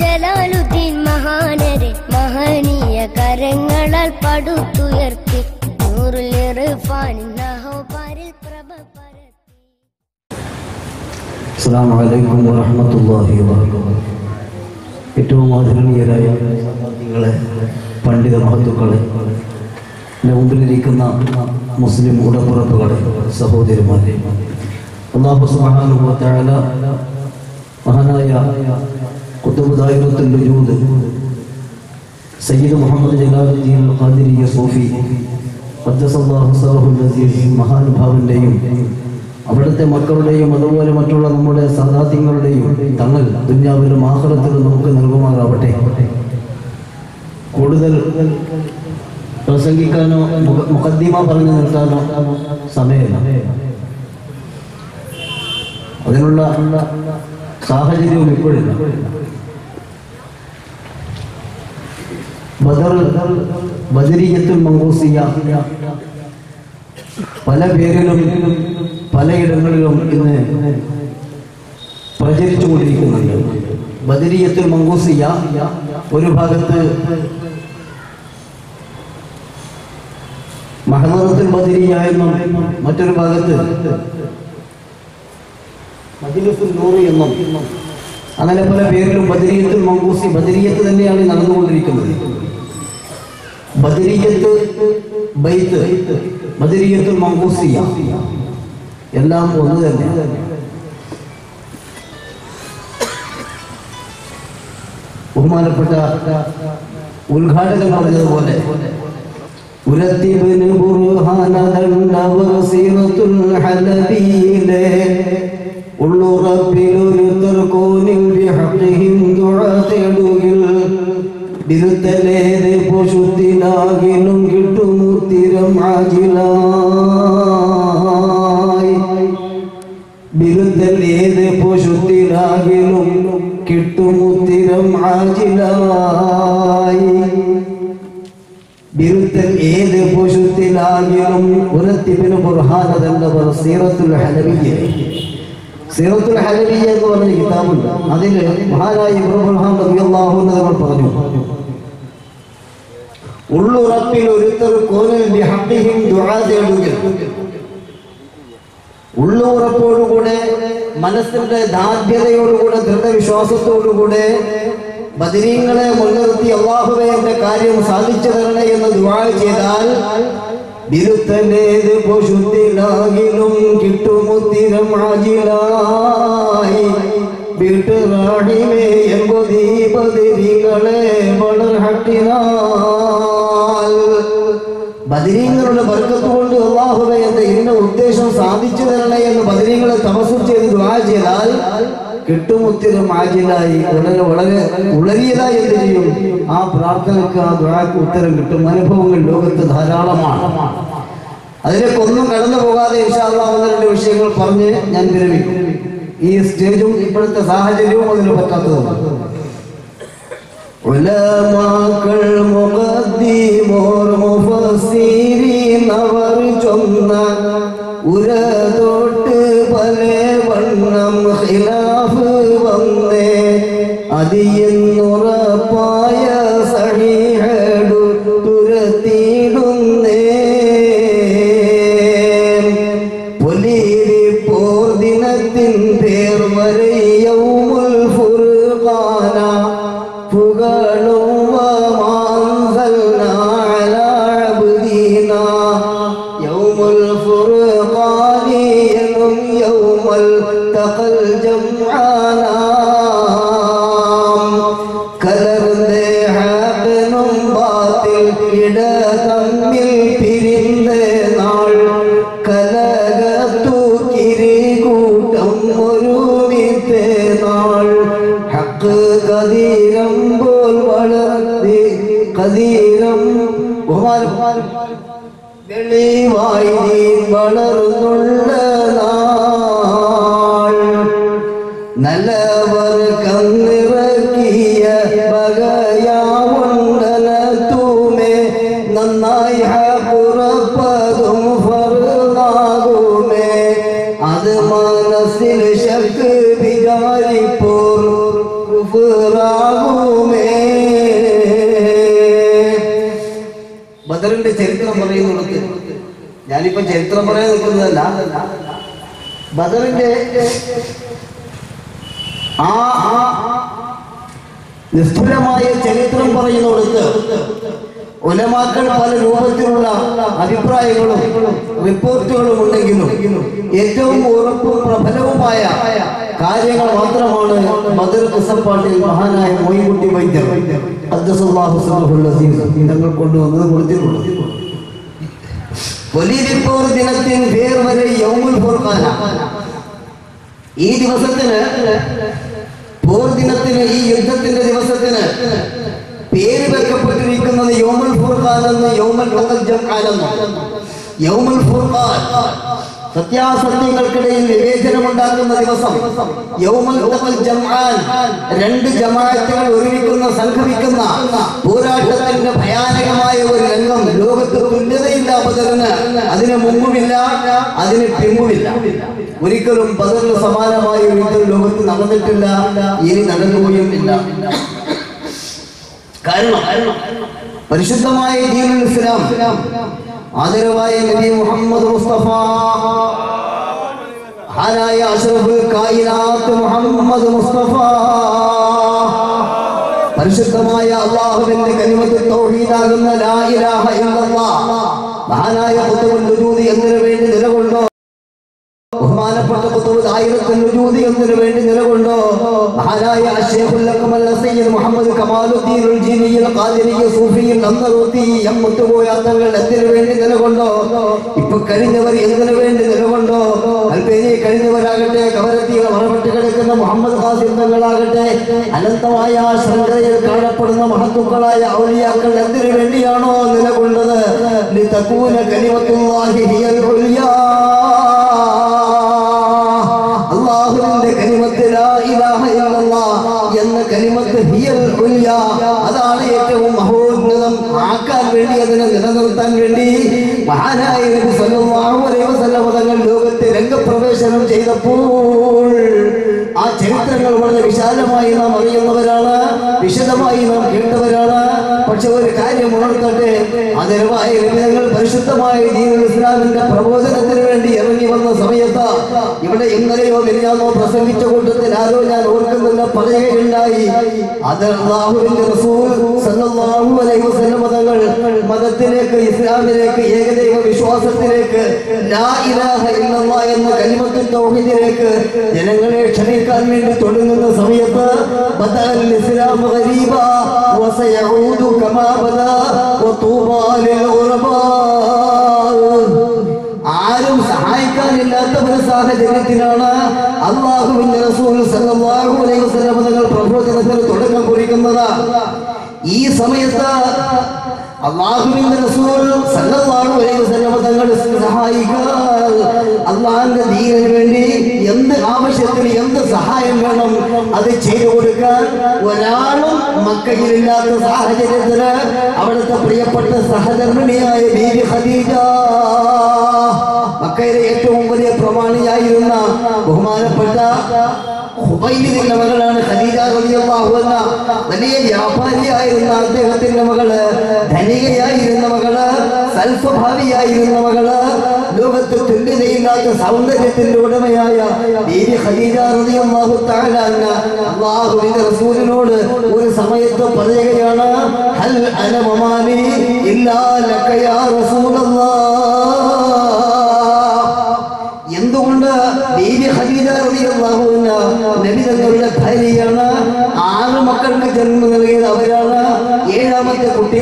ജലാലുദ്ദീൻ മഹാനരെ മഹനീയ കരങ്ങളാൽ പടുത്തുയർത്തി. നൂറുൽ ഇർഫാനിൻ നഹോപാരിൽ പ്രഭ പരത്തി. അസ്സാം വലൈക്കും വറഹമത്തല്ലാഹി വാബറകാതുഹു. ഏറ്റവും ആദരണീയരായ സഹോദരികളെ പണ്ഡിത മഹത്തുക്കളെ എന്റെ മുമ്പിലിരിക്കുന്ന മുസ്ലിം ഉടപ്പുറപ്പുകളെ സഹോദരിമാരെ. അള്ളാഹു തആല മഹാനായ ഖുതുബ് ജൂത് സയ്യിദ് മുഹമ്മദ് ജലാലുദ്ദീൻ ഖാദിരിയ സൂഫി മഹാനുഭാവന്റെയും അവിടുത്തെ മക്കളുടെയും അതുപോലെ മറ്റുള്ള നമ്മുടെ സദാത്യങ്ങളുടെയും തങ്ങൾ ദുന്യാവിലും ആഹ്ലത്തിലും നമുക്ക് നൽകുമാറാവട്ടെ. കൂടുതൽ പ്രസംഗിക്കാനോ മുഖദ്ദിമ പറഞ്ഞു നിർത്താനോ സമയമില്ല. അതിനുള്ള സാഹചര്യവും ഇപ്പോഴില്ല. ബദർ ബദരീയത്തുൽ മങ്കൂസിയ പല പേരിലും പലയിടങ്ങളിലും ഇന്ന് പ്രചരിച്ചു കൊണ്ടിരിക്കുന്നുണ്ട് ബദരീയത്തുൽ ഒരു ഭാഗത്ത് മഹദറത്തുൽ ബദരിയ എന്നും മറ്റൊരു ഭാഗത്ത് എന്നും അങ്ങനെ പല പേരിലും ബദരീയത്തുൽ മങ്കൂസി ബദരീയത്ത് തന്നെയാണ് നടന്നുകൊണ്ടിരിക്കുന്നത്. ബദരീയത്ത് ബൈത്ത് ബദരീയത്തുൽ മങ്കൂസിയ എല്ലാം ഒന്ന് തന്നെ. ബഹുമാനപ്പെട്ട ഉദ്ഘാടകൻ പറഞ്ഞതുപോലെ ഉരത്തിബിന് ബുർഹാനദണ്ഡവർ സീറത്തുൽ ഹലബിയിലെ ഉള്ളുറപ്പിലൊരു തർക്കോനിൽ ബിഹഖിഹിം ദുആ തേടുകിൽ ബിരുത്തലേത് പശുത്തിനാകിലും കിട്ടുമുത്തിരം ആജിലായി. ബിരുദൽ ഏത് പശുത്തിനാകിലും കിട്ടുമുത്തിരം ആജിലായി. ബിരുദൽ ഏത് പശുത്തിലാകിലും ഉരത്തിപ്പിന് ബുർഹാനതല്ലവർ സീറത്തുൽ ഹലബിയ സീറത്തുൽ ഹലബിയ എന്ന് പറഞ്ഞ കിതാബുണ്ട്. അതിൽ മഹാനായ ഇബ്രാഹിം ബുർഹാൻ റളിയല്ലാഹു അൻഹു തങ്ങൾ പറഞ്ഞു ഉള്ളുറപ്പിൽ ഒരുത്തർ കോനിൽ ബിഹഖിഹിം ദുആ തേടുകയും ഉള്ളുറപ്പോടുകൂടെ മനസ്സിന്റെ ദാർഢ്യതയോടുകൂടെ ദൃഢവിശ്വാസത്തോടുകൂടെ ബദരീങ്ങളെ മുൻനിർത്തി അള്ളാഹുവെ എന്റെ കാര്യം സാധിച്ചു തരണേ എന്ന് ദുആ ചെയ്താൽ ബിരുത്തനേത് പശുത്തിലാകിലും കിട്ടുമുത്തിരം ആജിലായി വീട്ടുറാണിമേ എമ്പൊതീ ബദരീകളെ ബദിരീങ്ങളുടെ ഹട്ടിനാൽ ബദരീങ്ങളുടെ ബർക്കത്ത് കൊണ്ട് അള്ളാഹുവെ എന്റെ ഇന്ന ഉദ്ദേശം സാധിച്ചു തരണേ എന്ന് ബദരീങ്ങളെ തമസു ചെയ്ത് ദ്വാ ചെയ്താൽ കിട്ടുമുത്തിരും ആജിലായി വളരെ വളരെ ഉളരിയതായി എന്ത് ചെയ്യും ആ പ്രാർത്ഥനയ്ക്ക് ആ ദുരാക്ക് ഉത്തരം കിട്ടും. അനുഭവങ്ങൾ ലോകത്ത് ധാരാളമാണ്. അതിലേക്ക് ഒന്നും കടന്നു പോകാതെ ഇൻഷാല്ല വിഷയങ്ങൾ പറഞ്ഞ് ഞാൻ വിരമിക്കും. ഈ സ്റ്റേജും ഇപ്പോഴത്തെ സാഹചര്യവും അതിന് പറ്റാത്തതാണ് ഉലമാക്കൾ മുഖദ്ദീമോർ ചൊന്ന ഉര തൊട്ട് അതിയെന്നുറപ്പായ സഹിഹടു തുരത്തിയിടുന്നേ പൊലീരി പോർ ദിനത്തിൻ പേർ വരയൗമുൽ ഫുർഖാന പുകളും وَمَنزَلْنَا عَلَى عَبْدِنَا يَوْمُ الْفُرْقَانِ يَوْمُ يَوْمَ الْتَقَى الْجَمْعَانَ നീ വളർന്നുള്ള നാൾ നല്ലവർ കന്നിറക്കിയ ബകയാവുണ്ടലത്തൂമേ നന്നായി പുറപ്പതും ഫറുതാകുമേ അത് മനസ്സിൽ ശക്ക് വിചാരിപ്പോ ബദറിന്റെ ചരിത്രം പറയുന്നിടത്ത് ഞാനിപ്പോ ചരിത്രം പറയാൻ നിൽക്കുന്നതല്ല. ബദറിന്റെ ആ നിഷ്ഠുരമായ ചരിത്രം പറയുന്നിടത്ത് ഉലമാക്കൾ പല രൂപത്തിലുള്ള അഭിപ്രായങ്ങളും റിപ്പോർട്ടുകളും ഉണ്ടെങ്കിലും ഏറ്റവും ഉറപ്പും പ്രബലവുമായ കാര്യങ്ങൾ മാത്രമാണ് ബദർ കുസപ്പാട്ടിൽ മഹാനായ മൊയ്കുട്ടി വൈദ്യർ. തങ്ങൾ കൊണ്ടുവന്നത് കൊടുത്തിട്ടുള്ളത്. വലിയപ്പോൾ ദിനത്തിന് പേർ വരെ യൗമുൽ ഫുർഖാന. ഈ ദിവസത്തിന് പോർ ദിനത്തിന് ഈ യുദ്ധത്തിന്റെ ദിവസത്തിന് പേര് വെക്കപ്പെട്ടിരിക്കുന്നത് യോമുൽ ഫുർഖാൻ എന്ന് യോമുൽ മുഖജംഖാൻ എന്ന്. യൗമുൽ ഫുർഖാൻ. സത്യാസത്യങ്ങൾക്കിടയിൽ വിവേചനമുണ്ടാക്കുന്ന ദിവസം രണ്ട് ജമാഅത്തുകൾ ഒരുമിക്കുന്ന സംഘമിക്കുന്ന പോരാട്ടത്തിന്റെ ഭയാനകമായ ഒരു രംഗം ലോകത്ത് തുല്യതയില്ല ബദറിന് അതിന് മുമ്പുമില്ല അതിന് പിമ്പുമില്ല ഒരിക്കലും ബദറിന് സമാനമായ ഒരു യുദ്ധം ലോകത്ത് നടന്നിട്ടില്ല ഇനി നടക്കുകയും ഇല്ല. കാരണം പരിശുദ്ധമായ ദീനുൽ ഇസ്ലാം ആദരവായ നബി മുഹമ്മദ് മുസ്തഫ. ഹാലായ അഷ്റഫ് കായിനാത്ത് മുഹമ്മദ് മുസ്തഫ. പരിശുദ്ധമായ അള്ളാഹുവിന്റെ കനിമത്ത് തൗഹീദാകുന്ന ലാ ഇലാഹ ഇല്ലല്ലാഹ് മഹാനായ പുത്രൻ ദുരൂദി എന്നതിനു വേണ്ടി നിലകൊണ്ടോ? ബഹുമാനപ്പെട്ട ആയിരത്തിൽ വജൂദ് വേണ്ടി നിലകൊണ്ടോ? മഹാനായ മുഹമ്മദ് കമാലുദ്ദീൻ എമ്മുത്തുപോയ തങ്ങൾ എന്തിനു വേണ്ടി നിലകൊണ്ടോ? ഇപ്പൊ കഴിഞ്ഞവർ എന്തിനു വേണ്ടി നിലകൊണ്ടോ? അൽപേരി കഴിഞ്ഞവരാകട്ടെ കവരത്തികൾ മറപ്പെട്ട് കിടക്കുന്ന മുഹമ്മദ് ഖാസിം തങ്ങളാകട്ടെ അനന്തമായ ശൃംഖലയിൽ കാണപ്പെടുന്ന മഹത്തുക്കളായ ഔലിയാക്കൾ എന്തിനു വേണ്ടിയാണോ നിലകൊണ്ടത്? ലിതകൂന കലിമത്തുല്ലാഹി ഹിയൽ ഉൽയാ. അതാണ് ഏറ്റവും മഹോന്നതം. ആക്കാൻ വേണ്ടി അതിനെ നിലനിർത്താൻ വേണ്ടി മഹാനായ തങ്ങൾ ലോകത്തെ രംഗപ്രവേശനം ചെയ്തപ്പോൾ ആ ചരിത്രങ്ങൾ വളരെ വിശാലമായി നാം അറിയുന്നവരാണ് വിശദമായി നാം കേട്ടവരാണ്. പക്ഷെ ഒരു കാര്യം ഉണർത്തട്ടെ ആദരവായ വിവിധങ്ങൾ പരിശുദ്ധമായ ദീനുൽ ഇസ്ലാമിന്റെ പ്രബോധനത്തിന് വേണ്ടി ഇറങ്ങി വന്ന സമയത്ത് ഇവിടെ ഇന്നലെയോ മിനിഞ്ഞാന്നോ പ്രസംഗിച്ച കൂട്ടത്തിൽ ആരോ ഞാൻ ഓർക്കുന്നില്ല പറയുകയുണ്ടായി. അത് റസൂൽ സല്ലല്ലാഹു അലൈഹി വസല്ലം തങ്ങൾ മതത്തിലേക്ക് ഇസ്ലാമിലേക്ക് ഏകദൈവ വിശ്വാസത്തിലേക്ക് ലാ ഇലാഹ എന്ന കലിമത്തുൽ ജനങ്ങളെ ക്ഷണിക്കാൻ വേണ്ടി തുടങ്ങുന്ന സമയത്ത് ഇസ്ലാം ഗരീബ വസയഊദു കമാ بدا وطوبى للغرباء ആരും സഹായിക്കാനില്ലാത്തവരുടെ സാഹചര്യത്തിലാണ് അള്ളാഹുവിന്റെ റസൂൽ സല്ലല്ലാഹു അലൈഹി വസല്ലം തങ്ങൾ പ്രബോധനത്തിന് തുടക്കം കുറിക്കുന്നത്. ഈ സമയത്ത് അള്ളാഹുവിന്റെ റസൂൽ സല്ലല്ലാഹു അലൈഹി വസല്ലം തങ്ങൾ സഹായിക്കാൻ അള്ളാഹിന്റെ ദീനിന് വേണ്ടി എന്ത് ആവശ്യത്തിന് എന്ത് സഹായം വേണം അത് ചെയ്തു കൊടുക്കാൻ ഒരാളും മക്കയിലില്ലാത്ത സാഹചര്യത്തിന് അവിടുത്തെ പ്രിയപ്പെട്ട സഹധർമ്മിണിയായ ബീവി ഖദീജ മക്കയിലെ ഏറ്റവും വലിയ പ്രമാണിയായിരുന്ന ബഹുമാനപ്പെട്ട ഹുബൈലിന്റെ മകളാണ് ഖദീജ റളിയല്ലാഹു അൻഹ. വലിയ വ്യാപാരിയായിരുന്ന അദ്ദേഹത്തിന്റെ മകൾ ധനികയായിരുന്ന മകൾ സൽസ്വഭാവിയായിരുന്ന മകൾ ലോകത്ത് തുല്യതയില്ലാത്ത സൗന്ദര്യത്തിന്റെ ഉടമയായ ബീവി ഖദീജ റളിയല്ലാഹു തആല അൻഹ. അല്ലാഹുവിന്റെ റസൂലിനോട് ഒരു സമയത്ത് പറയുകയാണ് ഹൽ അന മമാനി ഇല്ലാ ലക യാ റസൂലല്ലാഹ്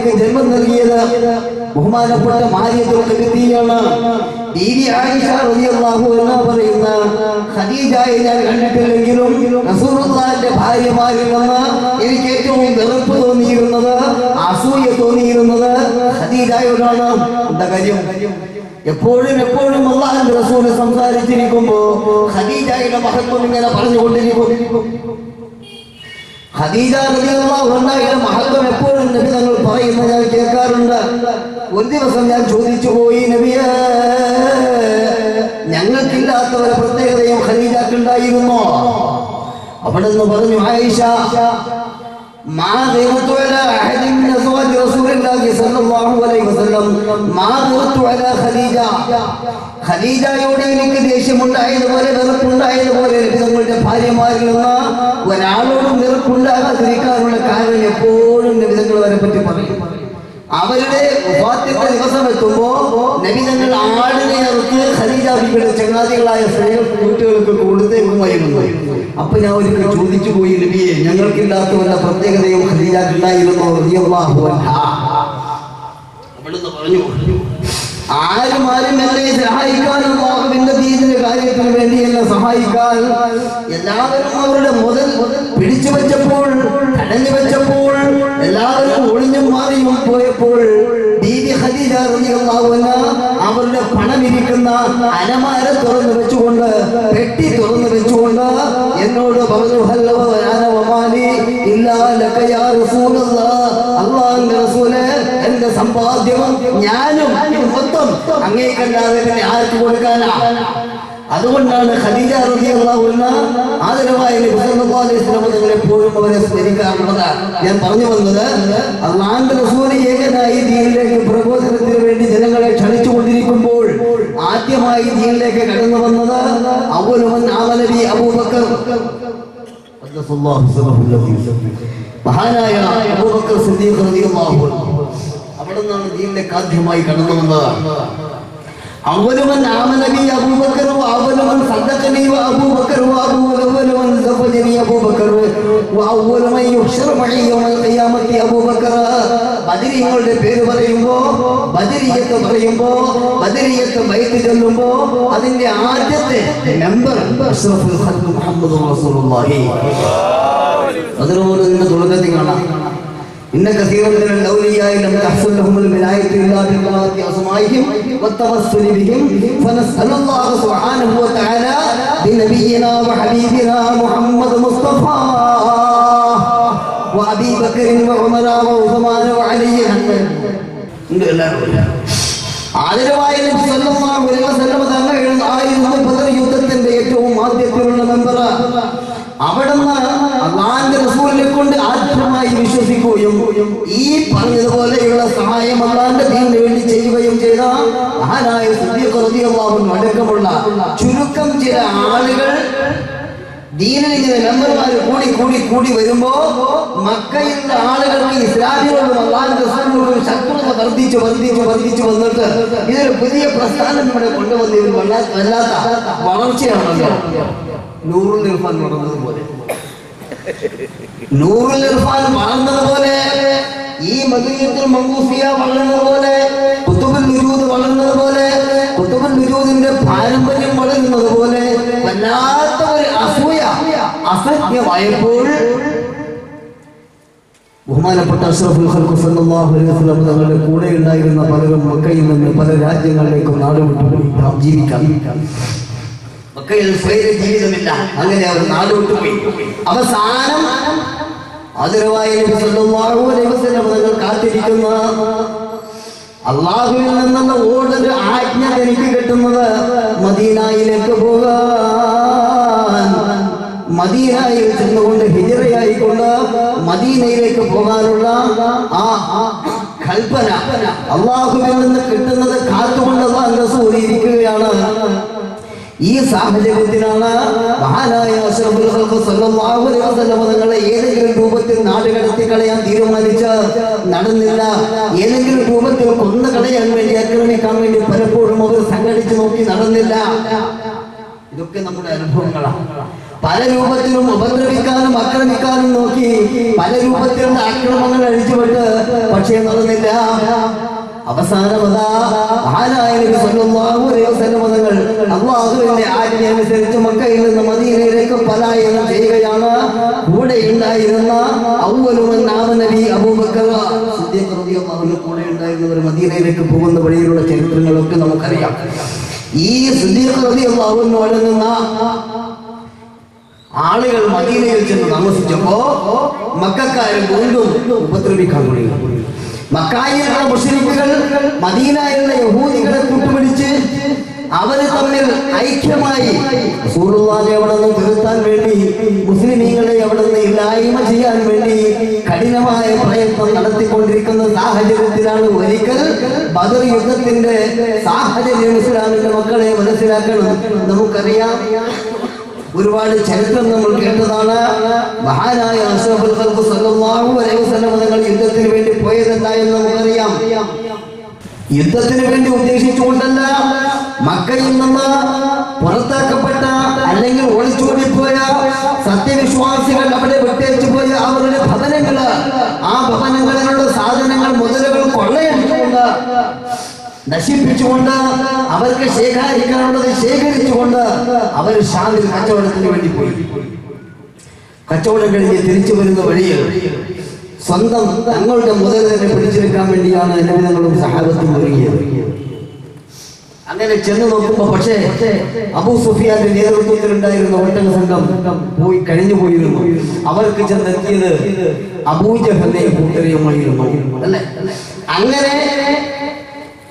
കുട്ടിക്ക് ജന്മം നൽകിയത് ബഹുമാനപ്പെട്ട മാര്യത്തുൽ കബീരിയാണ് ബീവി ആയിഷ റളിയല്ലാഹു അൻഹ പറയുന്ന ഖദീജയെ ഞാൻ കണ്ടിട്ടില്ലെങ്കിലും റസൂലുള്ളാഹിന്റെ ഭാര്യമാരിൽ നിന്ന് എനിക്ക് ഏറ്റവും വെറുപ്പ് തോന്നിയിരുന്നത് അസൂയ തോന്നിയിരുന്നത് ഖദീജയോടാണ്. എന്താ കാര്യം? എപ്പോഴും എപ്പോഴും അള്ളാഹിന്റെ റസൂൽ സംസാരിച്ചിരിക്കുമ്പോ ഖദീജയുടെ മഹത്വം ഇങ്ങനെ പറഞ്ഞുകൊണ്ടിരിക്കും. ഖദീജ അൻഹയുടെ മഹത്വം എപ്പോഴും നബി തങ്ങൾ പറയുന്നത് ഞാൻ കേൾക്കാറുണ്ട്. ഒരു ദിവസം ഞാൻ ചോദിച്ചു പോയി നബിയ ഞങ്ങൾക്കില്ലാത്ത ഒരു പ്രത്യേകതയും ഖദീജക്കുണ്ടായിരുന്നോ അവിടെ നിന്ന് പറഞ്ഞു ആയിഷ ما غرت على أحد من أزواج رسول الله صلى الله عليه وسلم ما غرت على خديجة ഖദീജയോട് എനിക്ക് ദേഷ്യമുണ്ടായതുപോലെ വെറുപ്പുണ്ടായതുപോലെ നബിതങ്ങളുടെ ഭാര്യമാരിൽ നിന്ന് ഒരാളോടും വെറുപ്പുണ്ടാകാതിരിക്കാനുള്ള കാരണം എപ്പോഴും നബിതങ്ങൾ വരെ പറ്റി പറയും അവരുടെ വഫാത്തിന്റെ ദിവസം എത്തുമ്പോ നബിതങ്ങൾ ആടിനെ അറുത്ത് ഖദീജ ബിബിയുടെ ചങ്ങാതികളായ സ്ത്രീ വീട്ടുകൾക്ക് കൊടുത്തേക്കുമായിരുന്നു അപ്പൊ ഞാൻ ഒരിക്കൽ ചോദിച്ചു പോയി നബിയെ ഞങ്ങൾക്കില്ലാത്ത വല്ല പ്രത്യേകതയും അവിടുന്ന് പറഞ്ഞു. ആരും ആരും എന്നെ സഹായിക്കാൻ അള്ളാഹുവിന്റെ ദീനിന്റെ കാര്യത്തിന് വേണ്ടി എന്നെ സഹായിക്കാൻ എല്ലാവരും അവരുടെ മുതൽ പിടിച്ചു വെച്ചപ്പോൾ തടഞ്ഞു വെച്ചപ്പോൾ എല്ലാവരും ഒളിഞ്ഞും മാറിയും പോയപ്പോൾ അവരുടെ പണമിരിക്കുന്ന അലമാര തുറന്നു വെച്ചുകൊണ്ട് പെട്ടി തുറന്നു വെച്ചുകൊണ്ട് എന്നോട് പറഞ്ഞു അള്ളാഹുവിന്റെ റസൂലെ എന്റെ സമ്പാദ്യവും ഞാനും മൊത്തം അങ്ങേക്കല്ലാതെ തന്നെ ആർക്ക് കൊടുക്കാനാ? അതുകൊണ്ടാണ് ഖദീജ റളിയല്ലാഹു അൻഹ ആദരവായ നബി എപ്പോഴും അവരെ സ്മരിക്കാറുള്ളത്. ഞാൻ പറഞ്ഞു വന്നത് അള്ളാഹുവിന്റെ റസൂൽ ഏകനായി ദീനിലേക്ക് പ്രബോധനത്തിന് വേണ്ടി ജനങ്ങളെ ക്ഷണിച്ചു കൊണ്ടിരിക്കുമ്പോൾ ആദ്യമായി ദീനിലേക്ക് കടന്നു വന്നത് അവലുമൻ ആമനബി അബൂബക്കർ. മഹാനായ അബൂബക്കർ സിദ്ദീഖ് റളിയല്ലാഹു അവിടെ നിന്നാണ് ദീനിലേക്ക് ആദ്യമായി കടന്നു വന്നത് അവലുമൻ ആമനബി അബൂബക്കർ അവലവൻ സദ്ദഖനി അബൂബക്കർ അവലുമൻ സഫജനി അബൂബക്കർ അവലുമൻ യുഹ്ശറ മഇ യൗമൽ ഖിയാമത്തി അബൂബക്കർ. ബദരിങ്ങളുടെ പേര് പറയുമ്പോ ബദരിയത്ത് പറയുമ്പോ ബദരിയത്ത് ബൈത്ത് ചൊല്ലുമ്പോ അതിന്റെ ആദ്യത്തെ നമ്പർ അഷ്റഫുൽ ഖൽഖ് മുഹമ്മദ് റസൂലുള്ളാഹി. അതിനോട് നിന്ന് തുടക്കത്തിൽ കാണാം. إن كثيرا من الأولياء لم تحصل لهم الولاية إلا بقراءة أسمائهم والتوسل بهم فنسأل الله سبحانه وتعالى بنبينا وحبيبنا محمد مصطفى وأبي بكر وعمر وعثمان وعلي ഉണ്ട് എല്ലാവരും ആദരവായ നബി സല്ലല്ലാഹു അലൈഹി വസല്ലം തങ്ങൾ ആയിരുന്നു ബദർ യുദ്ധത്തിന്റെ ഏറ്റവും ആദ്യത്തിലുള്ള മെമ്പർ അവിടുന്ന് അള്ളാന്റെ റസൂലിനെ കൊണ്ട് ആത്മമായി വിശ്വസിക്കുകയും ഈ പറഞ്ഞതുപോലെയുള്ള സഹായം അള്ളാന്റെ ദീനിന് വേണ്ടി ചെയ്യുകയും ചെയ്ത മഹാനായ അൻഹു അടക്കമുള്ള ചുരുക്കം ചില ആളുകൾ ദീനിന് ഇങ്ങനെ മെമ്പർമാർ കൂടി കൂടി കൂടി വരുമ്പോ മക്കയിലെ ആളുകൾക്ക് ഇസ്ലാമിനോടും അള്ളാഹിന്റെ റസൂലിനോടും ശത്രുത വർദ്ധിച്ചു വർദ്ധിച്ചു വർദ്ധിച്ചു വന്നിട്ട് ഇതൊരു പുതിയ പ്രസ്ഥാനം ഇവിടെ കൊണ്ടുവന്നിരുന്നു. വല്ലാത്ത വളർച്ചയാണല്ലോ. നൂറുൽ ഇർഫാൻ വളർന്നതുപോലെ നൂറുൽ ഇർഫാൻ വളർന്നതുപോലെ ഈ മദീനത്തിൽ മങ്കൂഫിയ വളർന്നതുപോലെ കുത്തുബുൽ നിരൂദ് വളർന്നതുപോലെ കുത്തുബുൽ നിരൂദിന്റെ പാരമ്പര്യം വളരുന്നത് പോലെ വല്ലാത്ത ഒരു അസൂയ അസജ്ഞമായപ്പോൾ ബഹുമാനപ്പെട്ട അഷ്റഫുൽ ഖൽഖ് സല്ലല്ലാഹു അലൈഹി വസല്ലം തങ്ങളുടെ കൂടെ ഉണ്ടായിരുന്ന പലരും മക്കയിൽ നിന്ന് പല രാജ്യങ്ങളിലേക്കും നാടുവിട്ടു ജീവിക്കാൻ സ്വൈര ജീവിതമില്ല. അങ്ങനെ അവർ നാടോട്ട് പോയി. അവസാനം വസല്ലം തങ്ങൾ കാത്തിരിക്കുന്ന. അള്ളാഹുവിൽ നിന്നുള്ള ഓർഡർ ആജ്ഞ എനിക്ക് കിട്ടുന്നത് മദീനായിലേക്ക് പോകാൻ. മദീനയിൽ ചെന്നുകൊണ്ട് ഹിജറയായിക്കൊണ്ട് മദീനയിലേക്ക് പോകാനുള്ള ആ കൽപ്പന അള്ളാഹുവിൽ നിന്ന് കിട്ടുന്നത് കാത്തുകൊണ്ട് ഇരിക്കുകയാണ്. ഈ സാഹചര്യത്തിലാണ് മഹാനായ തങ്ങളെ ഏതെങ്കിലും രൂപത്തിൽ നാടുകടത്തി കളയാൻ തീരുമാനിച്ച് നടന്നില്ല. ഏതെങ്കിലും രൂപത്തിൽ കൊന്നു കളയാൻ വേണ്ടി ആക്രമിക്കാൻ വേണ്ടി പലപ്പോഴും അവർ സംഘടിച്ചു നോക്കി നടന്നില്ല. ഇതൊക്കെ നമ്മുടെ അനുഭവങ്ങളാണ്. പല രൂപത്തിലും ഉപദ്രവിക്കാനും ആക്രമിക്കാനും നോക്കി പല രൂപത്തിലുള്ള ആക്രമണങ്ങൾ അഴിച്ചുവിട്ട് പക്ഷേ നടന്നില്ല. അവസാനമതാ വസല്ലം തങ്ങൾ അള്ളാഹുവിന്റെ ആജ്ഞ അനുസരിച്ച് മക്കയിൽ നിന്ന് മദീനയിലേക്ക് പലായനം ചെയ്യുകയാണ്. കൂടെ ഉണ്ടായിരുന്ന അവലുമൻ നാമ നബി അബൂബക്കർ. കൂടെ ഉണ്ടായിരുന്നവർ മദീനയിലേക്ക് പോകുന്ന വഴിയിലുള്ള ചരിത്രങ്ങളൊക്കെ നമുക്കറിയാം. ഈ സുദീർഘതയുള്ള അടങ്ങുന്ന ആളുകൾ മദീനയിൽ ചെന്ന് താമസിച്ചപ്പോ മക്കാരും വീണ്ടും ഉപദ്രവിക്കാൻ തുടങ്ങി. മക്കായിലുള്ള മുസ്ലിമുകൾ മദീനയിലുള്ള യഹൂദികളെ കൂട്ടുപിടിച്ച് അവർ തമ്മിൽ ഐക്യമായി റസൂലുള്ളാഹിനെ അവിടെ നിന്ന് തിരുത്താൻ വേണ്ടി മുസ്ലിമീങ്ങളെ അവിടെ നിന്ന് ഇല്ലായ്മ ചെയ്യാൻ വേണ്ടി കഠിനമായ പ്രയത്നം നടത്തിക്കൊണ്ടിരിക്കുന്ന സാഹചര്യത്തിലാണ് ഒരിക്കൽ ബദർ യുദ്ധത്തിന്റെ സാഹചര്യം ഇസ്ലാമിന്റെ മക്കളെ മനസ്സിലാക്കണം. നമുക്കറിയാം ഒരുപാട് ചരിത്രം നമ്മൾ കേട്ടതാണ്. മഹാനായ അഷ്റഫുൽ തങ്ങൾ യുദ്ധത്തിന് വേണ്ടി പോയതെന്തായെന്ന് നമുക്കറിയാം യുദ്ധത്തിന് വേണ്ടി ഉദ്ദേശിച്ചുകൊണ്ടല്ല മക്കയിൽ നിന്ന് പുറത്താക്കപ്പെട്ട അല്ലെങ്കിൽ ഒളിച്ചോടിപ്പോയ സത്യവിശ്വാസികൾ അവിടെ വിട്ടേച്ചു പോയ അവരുടെ ഭവനങ്ങൾ ആ ഭവനങ്ങളിലുള്ള സാധനങ്ങൾ മുതലുകൾ കൊള്ളയടിച്ചുകൊണ്ട് നശിപ്പിച്ചുകൊണ്ട് അവർക്ക് ശേഖരിക്കാനുള്ളത് ശേഖരിച്ചുകൊണ്ട് അവർ ശാന്തി കച്ചവടത്തിന് വേണ്ടി പോയി. കച്ചവടം കഴിഞ്ഞ് തിരിച്ചു വരുന്ന വഴിയിൽ സ്വന്തം തങ്ങളുടെ മുതൽ തന്നെ പിടിച്ചെടുക്കാൻ വേണ്ടിയാണ് നബിതങ്ങളും സഹാബത്തും ഒരുങ്ങിയത്. അങ്ങനെ ചെന്ന് നോക്കുമ്പോ പക്ഷേ അബൂ സുഫിയാന്റെ നേതൃത്വത്തിലുണ്ടായിരുന്ന ഒട്ടക സംഘം പോയി കഴിഞ്ഞു പോയിരുന്നു. അവർക്ക് ചെന്നെത്തിയത് അബൂജഹലിനെയും കൂട്ടരെയുമായിരുന്നു അല്ലേ? അങ്ങനെ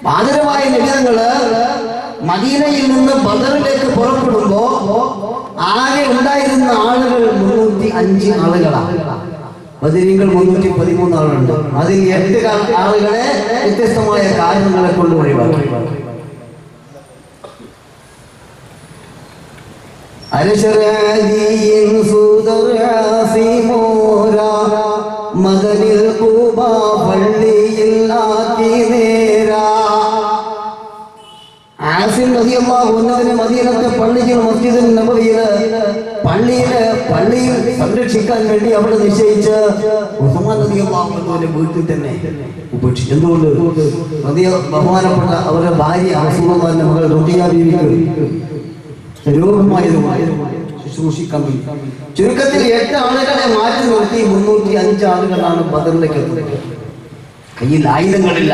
പാതിരമായ നിമിതങ്ങൾ മദീനയിൽ നിന്ന് ബദറിലേക്ക് പുറപ്പെടുമ്പോ ആകെ ഉണ്ടായിരുന്ന ആളുകൾ മുന്നൂറ്റി അഞ്ച് ആളുകളാണ്. ബദരീങ്ങൾ മുന്നൂറ്റി പതിമൂന്ന് ആളുണ്ട്. അതിൽ എട്ട് ആളുകളെ വ്യത്യസ്തമായ കാര്യങ്ങളെ കൊണ്ട് ഒഴിവാക്കി. അരശരാദിയൻ സൂദർ മദനിൽ അൻഹുവിനെ മദീനത്തെ പള്ളിയിൽ മസ്ജിദുൽ നബിയിൽ പള്ളിയിൽ പള്ളിയിൽ സംരക്ഷിക്കാൻ വേണ്ടി അവിടെ നിശ്ചയിച്ച് അൻഹുവിന്റെ വീട്ടിൽ തന്നെ ഉപേക്ഷിച്ചു എന്തുകൊണ്ട്? ബഹുമാനപ്പെട്ട അവരുടെ ഭാര്യ റസൂലുള്ളാഹിന്റെ മകൾ റുഖിയ ബീവിക്ക് രോഗമായതുകൊണ്ട് ശുശ്രൂഷിക്കാൻ ചുരുക്കത്തിൽ എട്ട് ആളുകളെ മാറ്റി നിർത്തി മുന്നൂറ്റി അഞ്ച് ആളുകളാണ് ബദറിലേക്ക് കയ്യിൽ ആയുധങ്ങളില്ല.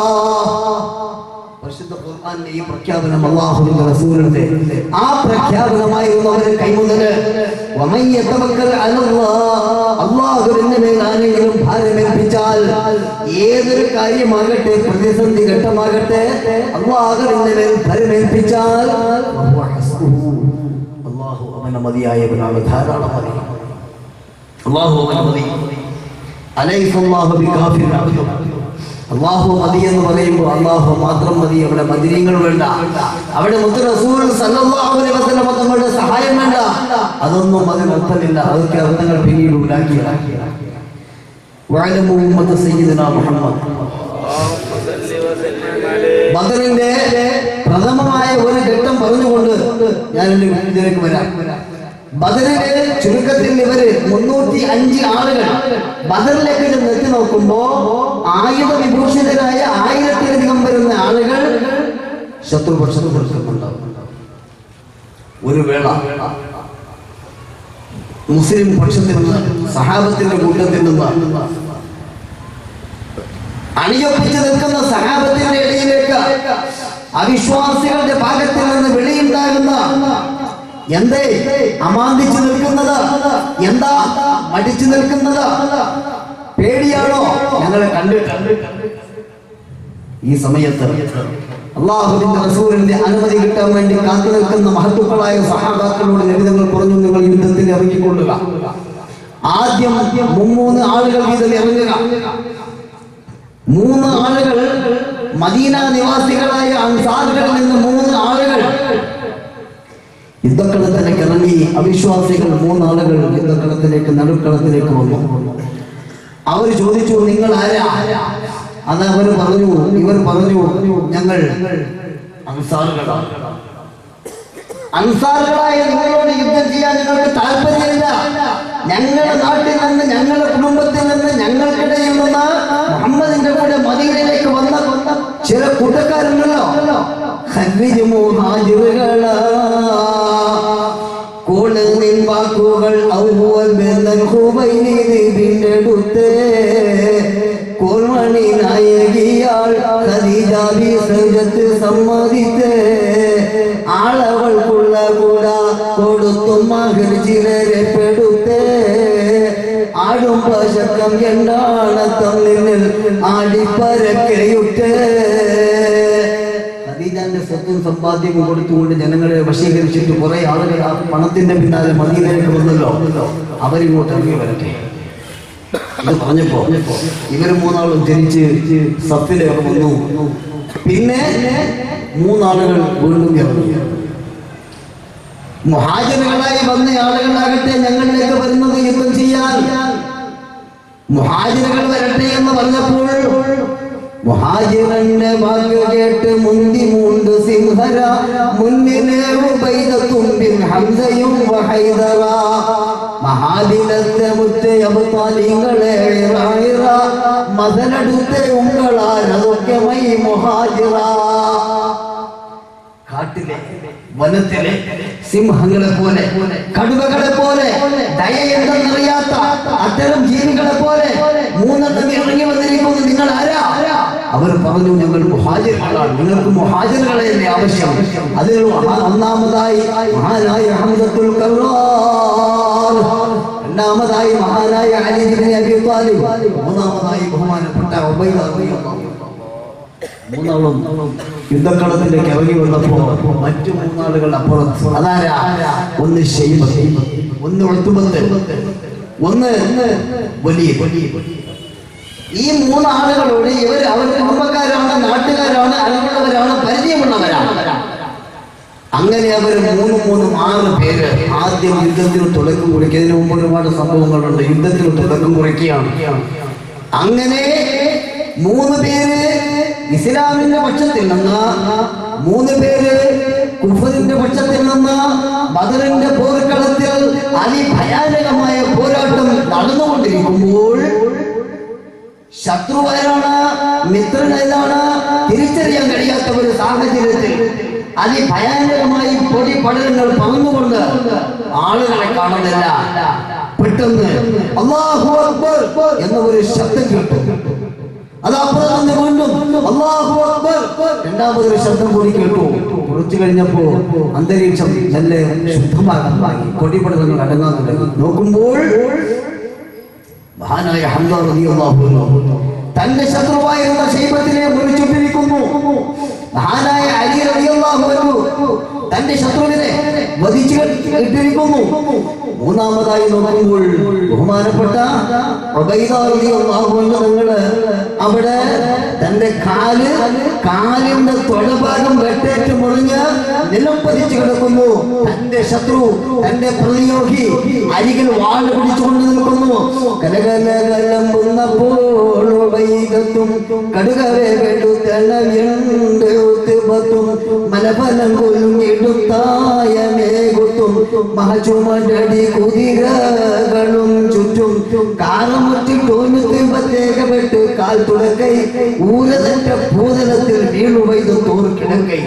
ഖുർആനിലെ ഈ പ്രഖ്യാപനം അള്ളാഹുവിന്റെ റസൂലിന്റെ ആ പ്രഖ്യാപനമായി ഉള്ളവരെ കൈമുതൽ അല്ലാഹുവിന്റെ മേൽ ആരെങ്കിലും ഭാരമേൽപ്പിച്ചാൽ ഏതൊരു കാര്യമാകട്ടെ പ്രതിസന്ധി ഘട്ടമാകട്ടെ അല്ലാഹുവിന്റെ മേൽ ഭാരമേൽപ്പിച്ചാൽ അല്ലാഹു അവന് മതിയായവനാണ് ധാരാളം മതി. അല്ലാഹു അവന് മതി. അലൈഹി അബ്ദു അള്ളാഹു മതി എന്ന് പറയുമ്പോൾ അള്ളാഹു മാത്രം മതി. അവിടെ മതിരിയങ്ങൾ വേണ്ട. അവിടെ തങ്ങളുടെ സഹായം വേണ്ട. അതൊന്നും അതിന് അർത്ഥമില്ല അതൊക്കെ അർത്ഥങ്ങൾ പിന്നീട് മുഹമ്മദ്. ബദറിന്റെ പ്രഥമമായ ഒരു ഘട്ടം പറഞ്ഞുകൊണ്ട് ഞാൻ എന്റെ ഇതിലേക്ക് വരാം. ബദറിന്റെ ചുരുക്കത്തിൽ ഇവർ മുന്നൂറ്റി അഞ്ച് ആളുകൾ. ബദറിലേക്ക് നിർത്തി എത്തി നോക്കുമ്പോ ആയുധ വിഭൂഷിതരായ ആയിരത്തിലധികം വരുന്ന ആളുകൾ ശത്രുപക്ഷത്ത് നിൽക്കുന്നുണ്ടാവും ഒരു വേള മുസ്ലിം പക്ഷത്തിൽ നിന്ന് സഹാബത്തിന്റെ കൂട്ടത്തിൽ നിന്ന് അണിയൊപ്പിച്ച് നിൽക്കുന്ന സഹാബത്തിന്റെ ഇടയിലേക്ക് അവിശ്വാസികളുടെ ഭാഗത്തിൽ നിന്ന് വെളിയുണ്ടാകുന്ന എന്തേ? അമാന്തിച്ചു നിൽക്കുന്നത് എന്താ? മടിച്ചു നിൽക്കുന്നത് പേടിയാണോ? ഞങ്ങളെ കണ്ട് ഈ സമയത്ത് അള്ളാഹുവിന്റെ റസൂലിന്റെ അനുമതി കിട്ടാൻ വേണ്ടി കാത്തു നിൽക്കുന്ന മഹത്വക്കളായ സഹാബാക്കളോട് ലളിതങ്ങൾ പറഞ്ഞു നിങ്ങൾ യുദ്ധത്തിൽ ഇറങ്ങിക്കൊള്ളുക. ആദ്യം മൂന്ന് ആളുകൾ വീതം ഇറങ്ങുക. മൂന്ന് ആളുകൾ മദീന നിവാസികളായ അൻസാറുകളിൽ നിന്ന് മൂന്ന് ആളുകൾ. യുദ്ധക്കളത്തിലേക്ക് ഇറങ്ങി അവിശ്വാസികൾ മൂന്നാളുകൾ യുദ്ധക്കളത്തിലേക്ക് നടുക്കളത്തിലേക്ക് വന്നു. അവർ ചോദിച്ചു നിങ്ങൾ ആരാ? അത് അവർ പറഞ്ഞു ഇവർ പറഞ്ഞു ഞങ്ങൾ അൻസാറുകളാണ് അൻസാറുകളായ നിങ്ങളോട് യുദ്ധം ചെയ്യാൻ ഞങ്ങൾക്ക് താല്പര്യമില്ല. ഞങ്ങളുടെ നാട്ടിൽ നിന്ന് ഞങ്ങളുടെ കുടുംബത്തിൽ നിന്ന് ഞങ്ങൾക്കിടയിൽ നിന്ന് മുഹമ്മദിന്റെ കൂടെ മദീനയിലേക്ക് വന്ന ചില കൂട്ടക്കാരുണ്ടല്ലോ. കൂടുതൽ വാക്കുകൾ ഔവൽ ബന്ധൻ ഹുബൈനിന്റെ സമ്മതിത്ത് ആളവൾക്കുള്ള കൂട കൊടുത്തും മകൾ പെടുത്തേ. ആടും പശക്കം എന്താണ് തന്നിൽ ആടിപ്പരക്കയുട്ടേ ഖദീജാന്റെ സ്വത്തും സമ്പാദ്യവും കൊടുത്തുകൊണ്ട് ജനങ്ങളെ വശീകരിച്ചിട്ട് കുറെ ആളുകൾ ആ പണത്തിന്റെ പിന്നാലെ മദീനയിലേക്ക് വന്നല്ലോ അവരിങ്ങോട്ട് ഇറങ്ങി വരട്ടെ. ഇത് പറഞ്ഞപ്പോ ഇവർ മൂന്നാളും തിരിച്ച് സത്തിലേക്ക് വന്നു. പിന്നെ മൂന്നാളുകൾ വീണ്ടും ഇറങ്ങി. മുഹാജിറുകളായി വന്ന ആളുകളാകട്ടെ ഞങ്ങളിലേക്ക് വരുന്നത് യുദ്ധം ചെയ്യാൻ. മുഹാജിറുകൾ വരട്ടെ എന്ന് പറഞ്ഞപ്പോൾ മുഹാജിറന്റെ വാക്ക് കേട്ട് മുന്തി മൂണ്ട് സിംഹര മുന്നിലെ ഉബൈദത്തുമ്പിൻ ഹംസയും വഹൈദറ. മഹാദിനത്തെ മുത്തെ അബത്താലിങ്ങളെ മതനടുത്തെ ഉങ്ങളാരതൊക്കെ മൈ മുഹാജിറ. കാട്ടിലെ വനത്തിലെ സിംഹങ്ങളെ പോലെ കടുവകളെ പോലെ ദയയെന്തെന്നറിയാത്ത അത്തരം ജീവികളെ പോലെ മൂന്നെണ്ണം ഇറങ്ങി വന്നിരിക്കുന്നു നിങ്ങൾ ആരാ അവർ പറഞ്ഞു ഞങ്ങൾ മുഹാജിറുകളാണ്. നിങ്ങൾക്ക് മുഹാജിറുകളെയല്ലേ ആവശ്യം. അതിൽ ഒന്നാമതായി മഹാനായ അഹമ്മദുൽ രണ്ടാമതായി മഹാനായ മൂന്നാമതായി ബഹുമാനപ്പെട്ട മൂന്നാളും യുദ്ധക്കളത്തിന്റെ കിറങ്ങി വന്നപ്പോ മറ്റു മൂന്നാളുകൾ അപ്പുറത്ത് അതാരാ? ഒന്ന് ഷെയ്ബ ഒന്ന് ഒത്തുബത്ത് ഒന്ന് വലിയ ഈ മൂന്ന് ആളുകളോട് ഇവർ അവരുടെ കുടുംബക്കാരാണ് നാട്ടുകാരാണ് അറിവുള്ളവരാണ് പരിചയമുള്ളവരാണ്. അങ്ങനെ അവർ മൂന്ന് മൂന്ന് ആറ് പേര് ആദ്യം യുദ്ധത്തിന് തുടക്കം കുറിക്കുക. മുമ്പ് ഒരുപാട് സംഭവങ്ങളുണ്ട്. യുദ്ധത്തിന് തുടക്കം കുറിക്കുകയാണ്. അങ്ങനെ മൂന്ന് പേര് ഇസ്ലാമിന്റെ പക്ഷത്തിൽ നിന്ന് മൂന്ന് പേര് കുഫറിന്റെ പക്ഷത്തിൽ നിന്ന് ബദറിന്റെ പോർക്കളത്തിൽ അതിഭയാനകമായ പോരാട്ടം നടന്നുകൊണ്ടിരിക്കുമ്പോൾ ശത്രു ആരാണ് മിത്രൻ ഏതാണ് തിരിച്ചറിയാൻ കഴിയാത്ത ഒരു സാഹചര്യത്തിൽ അതിഭയാനകമായി പൊടി പടലങ്ങൾ പകർന്നുകൊണ്ട് ആളുകളെ കാണുന്നില്ല. പെട്ടെന്ന് അക്ബർ എന്ന ഒരു ശബ്ദം കേട്ടു. അത് അപ്പുറത്ത് നിന്ന് വീണ്ടും അക്ബർ രണ്ടാമതൊരു ശബ്ദം കൂടി കേട്ടു. കുറച്ചു കഴിഞ്ഞപ്പോ അന്തരീക്ഷം നല്ല ശുദ്ധമാകാൻ പൊടിപടലങ്ങൾ അടങ്ങാൻ നോക്കുമ്പോൾ മഹാനായ തന്റെ ശത്രുവായിരുന്ന ശൈബത്തിനെ മുറിച്ചുകൊണ്ടിരിക്കുന്നു മഹാനായ അലി അൻഹു തന്റെ ശത്രുവിനെ വധിച്ചു ഇട്ടിരിക്കുന്നു. മൂന്നാമതായി നോക്കുമ്പോൾ ബഹുമാനപ്പെട്ട നിങ്ങൾ അവിടെ തന്റെ കാൽ കാലിന്റെ തൊടഭാഗം വെട്ടേറ്റ് മുറിഞ്ഞ് നിലം പതിച്ചു കിടക്കുന്നു. തന്റെ ശത്രു തന്റെ പ്രതിയോഗി അരികിൽ വാഴ പിടിച്ചുകൊണ്ട് നിൽക്കുന്നു. കലകലകലം വൈകത്തും കടുകവേ വെടുത്തണവിണ്ട് ഉത്തുപത്തും മലഫലം കൊല്ലിടുത്തായമേകുത്തും മഹചുമടടി കുതിരകളും ചുറ്റും കാറമുറ്റി തോന്നുത്തും പ്രത്യേകപ്പെട്ട് കാൽ തുടക്കൈ ഊരതറ്റ ഭൂതലത്തിൽ വീണു വൈദ്യ തോർ കിടക്കൈ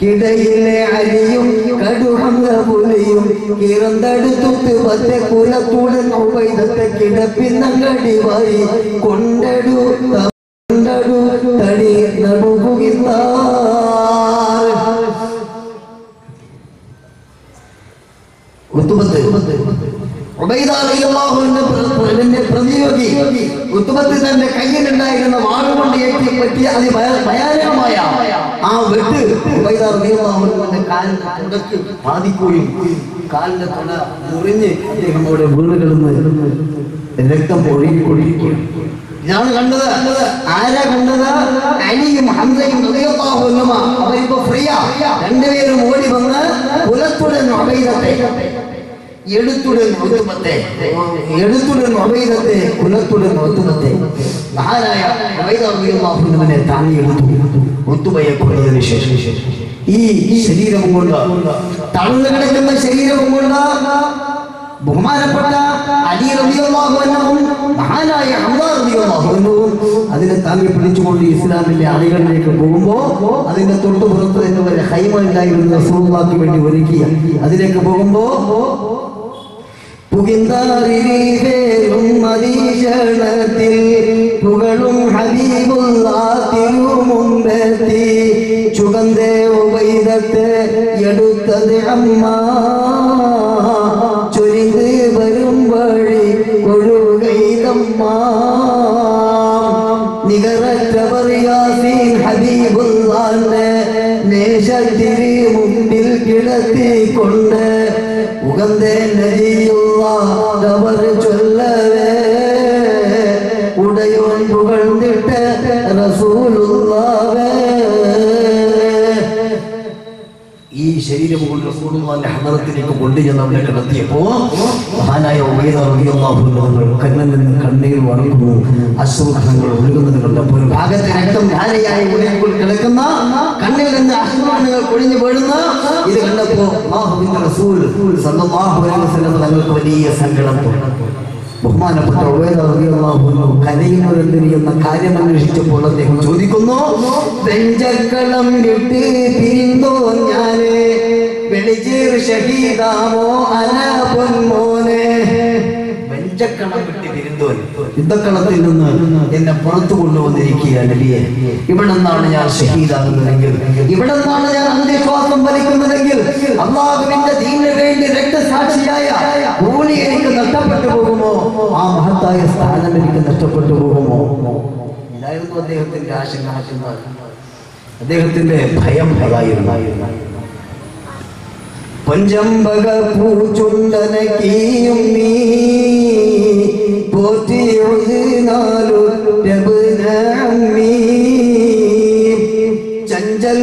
കിടയിലെ അരിയും കടുഹങ്ക പുലിയും കിറന്തടുത്തുത്ത് പറ്റ കുലത്തുടൻ വൈദത്തെ കിടപ്പിന്നങ്ങടി വായി കൊണ്ടടു കൊണ്ടടു തടി പ്രതിയോഗി. ഉത്തുബത്ത് തന്റെ കയ്യിലുണ്ടായിരുന്ന വാളുകൊണ്ട് ഏറ്റി അതി ഭയാനകമായ ആ വെട്ട് കാലിന്റെ തുടക്ക് ബാധിക്കുകയും കാലിന്റെ തുട മുറിഞ്ഞ് അദ്ദേഹം അവിടെ വീണ് കിടന്ന് രക്തം ഒഴുകി ഒഴുകിക്കുകയും ഇതാണ് കണ്ടത് ആരാ കണ്ടത്? അലിയും ഹംസയും അൻഹുമ. അവരിപ്പോ ഫ്രീയാ. രണ്ടുപേരും ഓടി വന്ന് കുലത്തുടൻ അബൈദത്തെ. എടുത്തുടൻ ഒത്തുമത്തെ. എടുത്തുടൻ അബൈദത്തെ കുലത്തുടൻ ഒത്തുമത്തെ. മഹാനായ ഈ ശരീരം കൊണ്ട്? തളർന്നു കിടക്കുന്ന ശരീരം കൊണ്ട്? ബഹുമാനപ്പെട്ട അലി അൻഹുവും മഹാനായ അൻഹുവും അതിനെ താങ്ങി പിടിച്ചുകൊണ്ട് ഇസ്ലാമിന്റെ അണികളിലേക്ക് പോകുമ്പോ അതിന്റെ തൊട്ടുപുറത്ത് നിന്ന് വരെ ഹൈമ ഉണ്ടായിരുന്ന റസൂലുള്ളാഹിക്ക് വേണ്ടി ഒരുക്കിയ അതിലേക്ക് പോകുമ്പോ പുകിന്താറിലും മരീഷണത്തിൽ പുകളും ഹബീബുള്ള തിരുമുമ്പെത്തി ചുഗന്ധേ ഉപൈതത്തെ എടുത്തത് അമ്മ உள்ளத்தை கொண்ட உகந்த நதியுள்ளா அவர் சொல்லவே உடையோன் புகழ்ந்திட்ட ரசூலுல்லாவே. ഈ ശരീരം കൊണ്ട് റസൂലുള്ളാഹിന്റെ ഹദറത്തിലേക്ക് കൊണ്ടുചെന്ന് അവിടെ കിടത്തിയപ്പോ മഹാനായ ഉബൈദ റളിയല്ലാഹു അൻഹു കണ്ണിൽ കണ്ണീർ വറക്കുന്നു. അശ്രുഖങ്ങൾ ഒഴുകുന്നത് കണ്ടപ്പോൾ ഒരു കിടക്കുന്ന കണ്ണിൽ നിന്ന് അശ്രുഖങ്ങൾ കൊഴിഞ്ഞു വീഴുന്ന ഇത് കണ്ടപ്പോ അല്ലാഹുവിന്റെ തങ്ങൾക്ക് വലിയ സങ്കടം തോന്നി. ബഹുമാനപ്പെട്ട കാര്യം അന്വേഷിച്ചപ്പോൾ അദ്ദേഹം ചോദിക്കുന്നു വെഞ്ചക്കളം വിട്ട് പിരിന്തോ ഷഹീദാമോ അന പൊന്മോനെ വെഞ്ചക്കളം പിരിന്തോ യുദ്ധക്കളത്തിൽ നിന്ന് എന്നെ പുറത്തു കൊണ്ടുവന്നിരിക്കുക നബിയെ. ഇവിടെ നിന്നാണ് ഞാൻ ഷഹീദാകുന്നതെങ്കിൽ. ഇവിടെ നിന്നാണ് ഞാൻ അന്ത്യശ്വാസം വലിക്കുന്നതെങ്കിൽ. അള്ളാഹുവിന്റെ ദീനു വേണ്ടി രക്തസാക്ഷിയായ ഭൂമി എനിക്ക് നഷ്ടപ്പെട്ടു പോകുമോ? ആ മഹത്തായ സ്ഥാനം എനിക്ക് നഷ്ടപ്പെട്ടു പോകുമോ? ഇതായിരുന്നു അദ്ദേഹത്തിന്റെ ആശങ്ക അദ്ദേഹത്തിന്റെ ഭയം ഭയമായിരുന്നു പഞ്ചമ്പക പൂച്ചുണ്ടനക്കീയും നീ ചഞ്ചൽ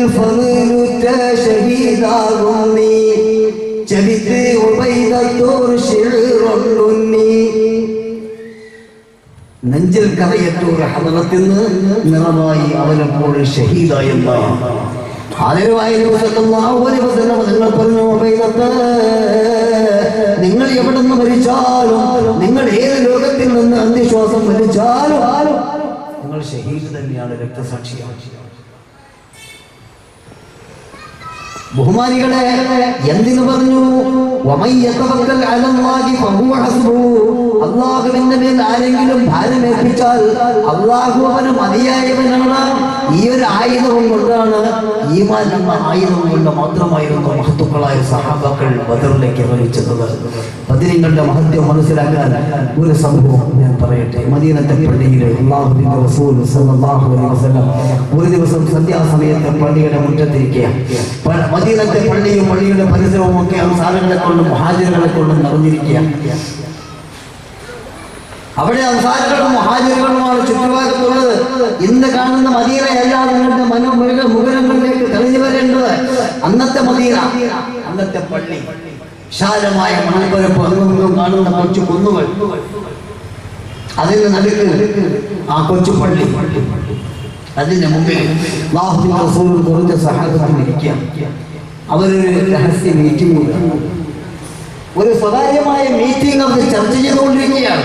നെഞ്ചിൽ കറയറ്റൂർ ഹദറത്തിൽ നിറമായി അവനപ്പോൾ ഷഹീദായെന്നായി നിങ്ങൾ പറഞ്ഞു നിങ്ങൾ എവിടെ മരിച്ചാലും നിങ്ങൾ ഏത് ലോകത്തിൽ നിന്ന് അന്ത്യശ്വാസം വലിച്ചാലും നിങ്ങൾ ഷഹീദ് തന്നെയാണ് രക്തസാക്ഷിയാണ്. ബഹുമാനികളെ എന്തിനു പറഞ്ഞു. അള്ളാഹുവിന്റെ മേൽ ആരെങ്കിലും ഭാരമേൽപ്പിച്ചാൽ അള്ളാഹു അവന് മതിയായവനാണ്. ഈ ഒരു ആയുധം കൊണ്ടാണ് എന്ന ആയുധം കൊണ്ട് മാത്രമായിരുന്നു മഹത്തുക്കളായ സഹാബാക്കൾ ബദറിലേക്ക് ഇറങ്ങിച്ചത് ബദരിങ്ങളുടെ മഹത്വം മനസ്സിലാക്കാൻ ഒരു സംഭവം ഞാൻ പറയട്ടെ. മദീനത്തെ പള്ളിയിലെ അള്ളാഹുവിന്റെ റസൂൽ സല്ലല്ലാഹു അലൈഹി വസല്ലം ഒരു ദിവസം സന്ധ്യാസമയത്ത് പള്ളിയുടെ മുറ്റത്തിരിക്കുക. മദീനത്തെ പള്ളിയും പള്ളിയുടെ പരിസരവും ഒക്കെ അവസാനങ്ങളെ കൊണ്ടും മഹാജറുകളെ കൊണ്ടും നിറഞ്ഞിരിക്കുക. അവിടെ അൻസാരികളും മഹാജറുകളുമാണ് ചുറ്റുപാടത്തുള്ളത് ഇന്ന് കാണുന്ന മദീനയല്ല നിങ്ങളുടെ മനോമൃഗ മുഖരങ്ങളിലേക്ക് തെളിഞ്ഞു വരേണ്ടത് അന്നത്തെ മദീന അന്നത്തെ പള്ളി. വിശാലമായ മണൽപ്പരപ്പ് അങ്ങും കാണുന്ന കൊച്ചു കുന്നുകൾ. അതിന് നടുക്ക് ആ കൊച്ചു പള്ളി. അതിന്റെ മുമ്പിൽ അല്ലാഹുവിന്റെ റസൂൽ കുറഞ്ഞ സഹാബത്തിൽ ഇരിക്കുക. അവരൊരു രഹസ്യ മീറ്റിംഗ് ഒരു സ്വകാര്യമായ മീറ്റിംഗ് അവർ ചർച്ച ചെയ്തുകൊണ്ടിരിക്കുകയാണ്.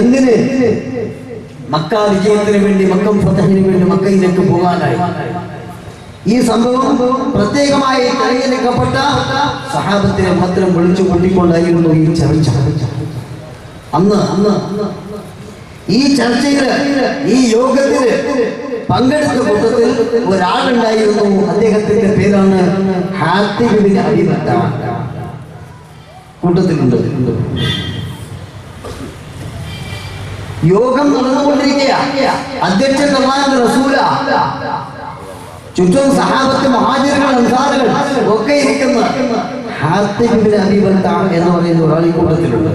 എന്തിന്? മക്ക വിജയത്തിന് വേണ്ടി മക്കം ഫതഹിന് വേണ്ടി മക്കയിലേക്ക് പോകാനായി. ഈ സംഭവം പ്രത്യേകമായി തെരഞ്ഞെടുക്കപ്പെട്ട സഹാബത്തിനെ മാത്രം വിളിച്ചു കൂട്ടിക്കൊണ്ടായിരുന്നു ഈ ചർച്ച. അന്ന് അന്ന് ഈ ചർച്ചയിൽ ഈ യോഗത്തിൽ പങ്കെടുത്ത കൂട്ടത്തിൽ ഒരാളുണ്ടായിരുന്നു. അദ്ദേഹത്തിന്റെ പേരാണ് ഹാത്തിബിൻ അബിബത്ത കൂട്ടത്തിലുണ്ട്. യോഗം നടന്നുകൊണ്ടിരിക്കുക അധ്യക്ഷൻ റസൂല. ചുറ്റും സഹാബത്ത് മഹാജനങ്ങൾ അൻസാറുകൾ ഒക്കെ ഇരിക്കുന്ന. ഹാത്തിബിൻ അബിബത്ത എന്ന് പറയുന്ന ഒരാൾ ഈ കൂട്ടത്തിലുണ്ട്.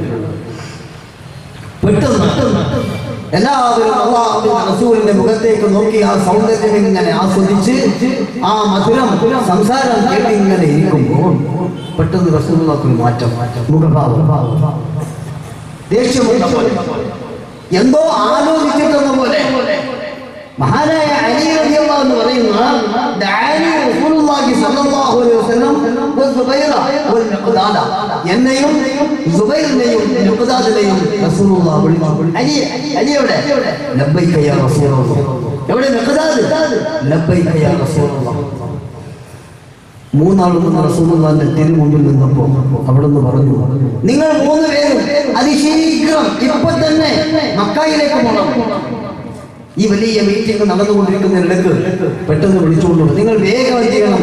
പെട്ടെന്ന് എല്ലാവരും അള്ളാഹുവിന്റെ റസൂലിന്റെ മുഖത്തേക്ക് നോക്കി ആ സൗന്ദര്യം ഇങ്ങനെ ആസ്വദിച്ച് ആ മധുരം സംസാരം കേട്ട് ഇങ്ങനെ ഇരിക്കുമ്പോൾ പെട്ടെന്ന് റസൂലുള്ളാഹിക്ക് മാറ്റം മുഖഭാവം. ദേഷ്യം എന്തോ ആലോചിച്ചിട്ടെന്ന പോലെ. മഹാനായ അലി റളിയല്ലാഹു എന്ന് പറയുന്ന ദാനി റസൂലുള്ളാഹി സ്വല്ലല്ലാഹു അലൈഹി വസല്ലം വസുബൈറ വൽമിഖ്ദാദ എന്നെയും സുബൈറിനെയും മിഖ്ദാദിനെയും റസൂലുള്ളാഹി വിളിച്ചു അലി അലി എവിടെ? ലബ്ബൈക യാ റസൂലുള്ളാഹ്. എവിടെ? മിഖ്ദാദ് ലബ്ബൈക യാ റസൂലുള്ളാഹ്. മൂന്നാളും റസൂലുള്ളാഹിന്റെ തിരുമുമ്പിൽ നിന്നപ്പോ അവിടെ നിന്ന് പറഞ്ഞു നിങ്ങൾ മൂന്ന് പേരും അതിശീഘ്രം ഇപ്പൊ തന്നെ മക്കായിലേക്ക് പോകണം. ഈ വലിയ മീറ്റിംഗ് നടന്നുകൊണ്ടിരിക്കുന്നതിനിടക്ക് പെട്ടെന്ന് വിളിച്ചുകൊണ്ട് നിങ്ങൾ വേഗം ചെയ്യണം?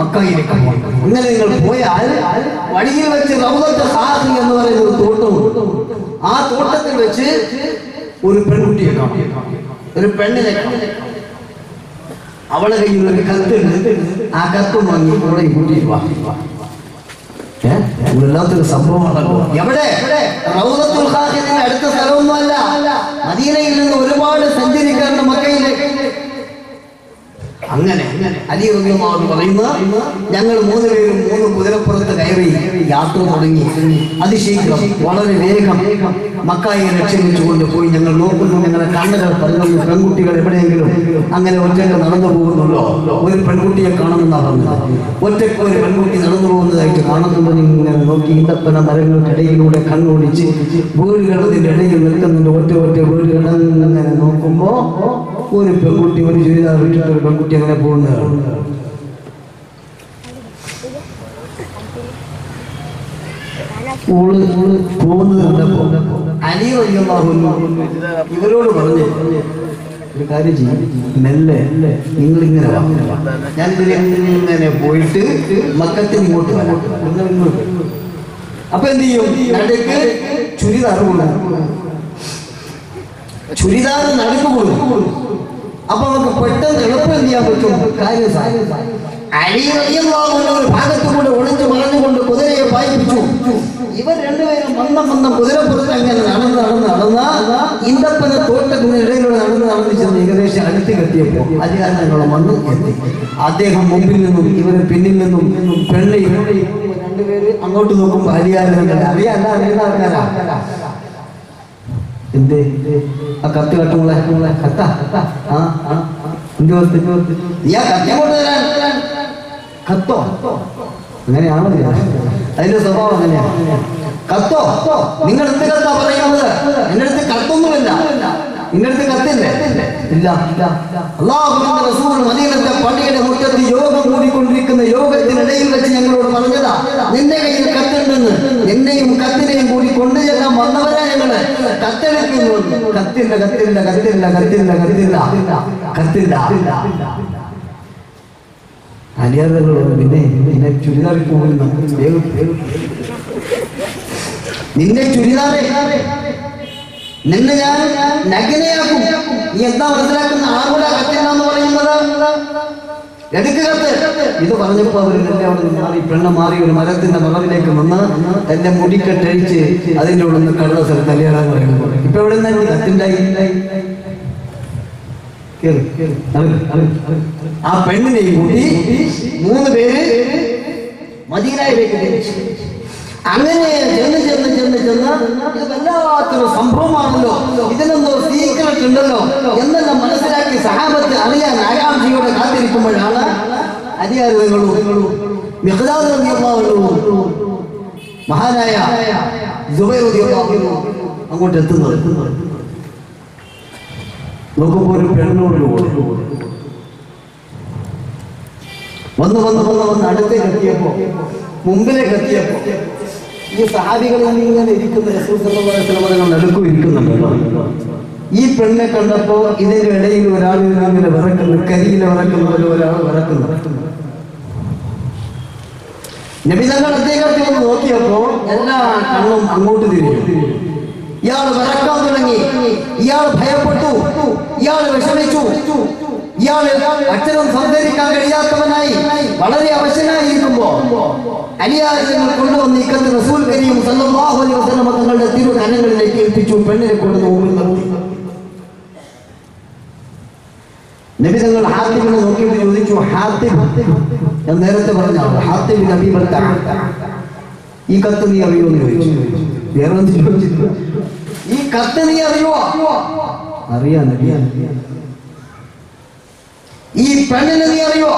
മക്കായിലേക്ക് പോകണം. ഇങ്ങനെ നിങ്ങൾ പോയാൽ വഴിയിൽ വെച്ച് റൗദത്തെ സാഹി എന്ന് പറയുന്ന ഒരു തോട്ടവും ആ തോട്ടത്തിൽ വെച്ച് ഒരു പെൺകുട്ടിയെ ഒരു പെണ്ണിനെ അവളെ കയ്യിൽ ഒരു കത്തുണ്ട് ആ കത്ത് വാങ്ങി അവളെ കൂട്ടിയിട്ട് വാ? വല്ലാത്തൊരു എവിടെ? അടുത്ത സ്ഥലമൊന്നുമല്ല. മദീനയിൽ നിന്ന് ഒരുപാട് സഞ്ചരിക്കാറുണ്ട് മക്കയിലേക്ക് അങ്ങനെ അലി പറയുന്നത് പറയുന്ന ഞങ്ങൾ മൂന്ന് പേരും മൂന്ന് കുതിരപ്പുറത്ത് കയറി യാത്ര തുടങ്ങി. അതിശീഘ്രം വളരെ വേഗം മക്കായി ലക്ഷ്യമിച്ചുകൊണ്ട് പോയി. ഞങ്ങൾ നോക്കുന്നു ഞങ്ങളെ കണ്ണുകൾ പറഞ്ഞു പെൺകുട്ടികൾ എവിടെയെങ്കിലും അങ്ങനെ ഒറ്റയ്ക്ക് നടന്നു പോകുന്നുണ്ടോ? ഒരു പെൺകുട്ടിയെ കാണുന്നതാണ് പറഞ്ഞത്. ഒറ്റയ്ക്ക് ഒരു പെൺകുട്ടി നടന്നു പോകുന്നതായിട്ട് കാണുന്നുണ്ടോ ഇങ്ങനെ നോക്കി ഈന്തപ്പന മരങ്ങൾക്കിടയിലൂടെ കണ്ണോടിച്ച് വീടുകൾ അതിന്റെ ഇടയിൽ നിൽക്കുന്നുണ്ട്. ഒറ്റ ഒറ്റ വീടുകൾ അങ്ങനെ നോക്കുമ്പോ ഒരു പെൺകുട്ടി ഒരു ചുരിദാർ വീട്ടിൽ ഒരു പെൺകുട്ടി അങ്ങനെ പോകുന്നതാണ് പോകുന്നത് അലി ഇവരോട് പറഞ്ഞു ഒരു കാര്യം ചെയ്യും. മെല്ലെ നിങ്ങൾ ഇങ്ങനെ. ഞാൻ ഇങ്ങനെ പോയിട്ട് മക്കത്തിന് ഇങ്ങോട്ട് വരാം. അപ്പൊ എന്ത് ചെയ്യും? ചുരിദാർ കൊടുക്കും ചുരിദാർ നടുക്ക് അപ്പൊ നമുക്ക് പെട്ടെന്ന് എളുപ്പം എന്ത് ചെയ്യാൻ പറ്റും കാര്യം ഒരു ഭാഗത്ത് കൂടെ ഒളിച്ചു മറഞ്ഞുകൊണ്ട് കുതിരയെ പായിപ്പിച്ചു ഇവർ രണ്ടുപേരും മന്ദം മന്ദം കുതിരപ്പുറത്ത് അങ്ങനെ നടന്ന് നടന്ന് നടന്ന ഇന്തപ്പന തോട്ടത്തിന് ഇടയിലൂടെ നടന്ന് നടന്ന് ചെന്ന് ഏകദേശം അടുത്ത് കെട്ടിയപ്പോ അധികാരങ്ങളെ വന്ന് എത്തി. അദ്ദേഹം മുമ്പിൽ നിന്നും ഇവർ പിന്നിൽ നിന്നും പെണ്ണ് ഇവരുടെ രണ്ടുപേര് അങ്ങോട്ട് നോക്കുമ്പോ അലിയാരങ്ങൾ അറിയാൻ അറിയാൻ ആൾക്കാരാ എന്ത്? ആ കത്ത് കട്ടുമുള്ള കത്ത ആ എന്ത് കത്ത് നീ ആ കത്തി അങ്ങനെയാണല്ലോ അതിന്റെ സ്വഭാവം അങ്ങനെയാണ് കത്തോ? നിങ്ങൾ കത്താ പറയുന്നത്? എന്റെ അടുത്ത് കത്തൊന്നുമില്ല. നിങ്ങളുടെ കത്തില്ലേ? ഇല്ല അള്ളാഹുവിന്റെ മദീനത്തെ പള്ളിയുടെ മുറ്റത്ത് യോഗം കൂടിക്കൊണ്ടിരിക്കുന്ന യോഗത്തിനിടയിൽ വെച്ച് ഞങ്ങളോട് പറഞ്ഞതാ നിന്റെ കയ്യിൽ കത്തുണ്ടെന്ന് നിന്നെയും കത്തിനെയും കൂടി കൊണ്ടുചെല്ലാൻ വന്നവരാ ഞങ്ങൾ കത്തെടുക്കുന്നു കത്തില്ല കത്തില്ല കത്തില്ല കത്തില്ല കത്തില്ല കത്തില്ല അലിയാറുകളോട് പിന്നെ നിന്നെ ചുരിദാറിൽ പോകുന്ന. നിന്നെ ചുരിദാറെ. നിന്നെ ഞാൻ നഗ്നയാക്കും. നീ എന്താ മനസ്സിലാക്കുന്ന ആരുടെ കത്തില്ല എന്ന് പറയുന്നത്? ഇത് പറഞ്ഞപ്പോ അവർ എന്നെ അവിടെ നിന്ന് മാറി. പെണ്ണ് മാറി ഒരു മരത്തിന്റെ മറവിലേക്ക് വന്ന് എന്റെ മുടിക്കെട്ടഴിച്ച് അതിന്റെ ഉള്ളിൽ നിന്ന് കള്ള സ്ഥലം കല്യാണം പറയുന്നു. ഇപ്പൊ എവിടെ നിന്ന് കത്തുണ്ടായി കേറ്, കേറ്, നടക്ക്, നടക്ക്, നടക്ക്. ആ പെണ്ണിനെയും കൂട്ടി മൂന്ന് പേര് മദീനായിലേക്ക് തിരിച്ചു. അങ്ങനെ ചെന്ന് ചെന്ന് ചെന്ന് ചെന്ന് ഇത് സംഭവമാണല്ലോ. ഇതിനെന്തോ സീക്രട്ട് ഉണ്ടല്ലോ എന്നെല്ലാം മനസ്സിലാക്കി സഹാബത്ത് അറിയാൻ ആകാംക്ഷയോടെ കാത്തിരിക്കുമ്പോഴാണ് അധികാരികളും മഹാനായ അങ്ങോട്ട് എത്തുന്നത്. നോക്കുമ്പോൾ ഒരു പെണ്ണോട് വന്ന് വന്ന് വന്ന് വന്ന് അടുത്തേക്ക് എത്തിയപ്പോ മുമ്പിലേക്ക് എത്തിയപ്പോ ഈ സഹാബികൾ ഇങ്ങനെ ഇരിക്കുന്ന നടുക്കും ഇരിക്കുന്നുണ്ടല്ലോ ഈ പെണ്ണെ കണ്ടപ്പോ ഇതിന്റെ ഇടയിൽ ഒരാൾ ഇങ്ങനെ വിറക്കുന്നു കരിയിലെ വിറക്കുന്ന പോലെ ഒരാൾ വിറക്കുന്നു. നബി തങ്ങൾ അദ്ദേഹത്തെ നോക്കിയപ്പോ എല്ലാ കണ്ണും അങ്ങോട്ട് തിരിഞ്ഞു. ഇയാൾ വിറക്കാൻ തുടങ്ങി. ഇയാൾ ഭയപ്പെട്ടു. ഇയാൾ വിഷമിച്ചു. ഇയാൾ അക്ഷരം സംസാരിക്കാൻ കഴിയാത്തവനായി വളരെ അവശനായിരിക്കുമ്പോ അലിയാരികൾ കൊണ്ടുവന്ന് ഇക്കത്ത് റസൂൽ കരീം സല്ലല്ലാഹു അലൈഹി വസല്ലം തങ്ങളുടെ തിരു കനങ്ങളിലേക്ക് ഏൽപ്പിച്ചു പെണ്ണിനെ കൊണ്ട് മുമ്പിൽ നിർത്തി. നബി തങ്ങൾ ഹാത്തിബിനെ നോക്കിയിട്ട് ചോദിച്ചു ഹാത്തിബ് ഞാൻ നേരത്തെ പറഞ്ഞ ഹാത്തിബ് നബി ഈ കത്ത് നീ അറിയോ എന്ന് ചോദിച്ചു. വേറെ ഒന്നും ഈ കത്ത് നീ അറിയോ അറിയാൻ അറിയാൻ ഈ പെണ്ണിനെ അറിയോ?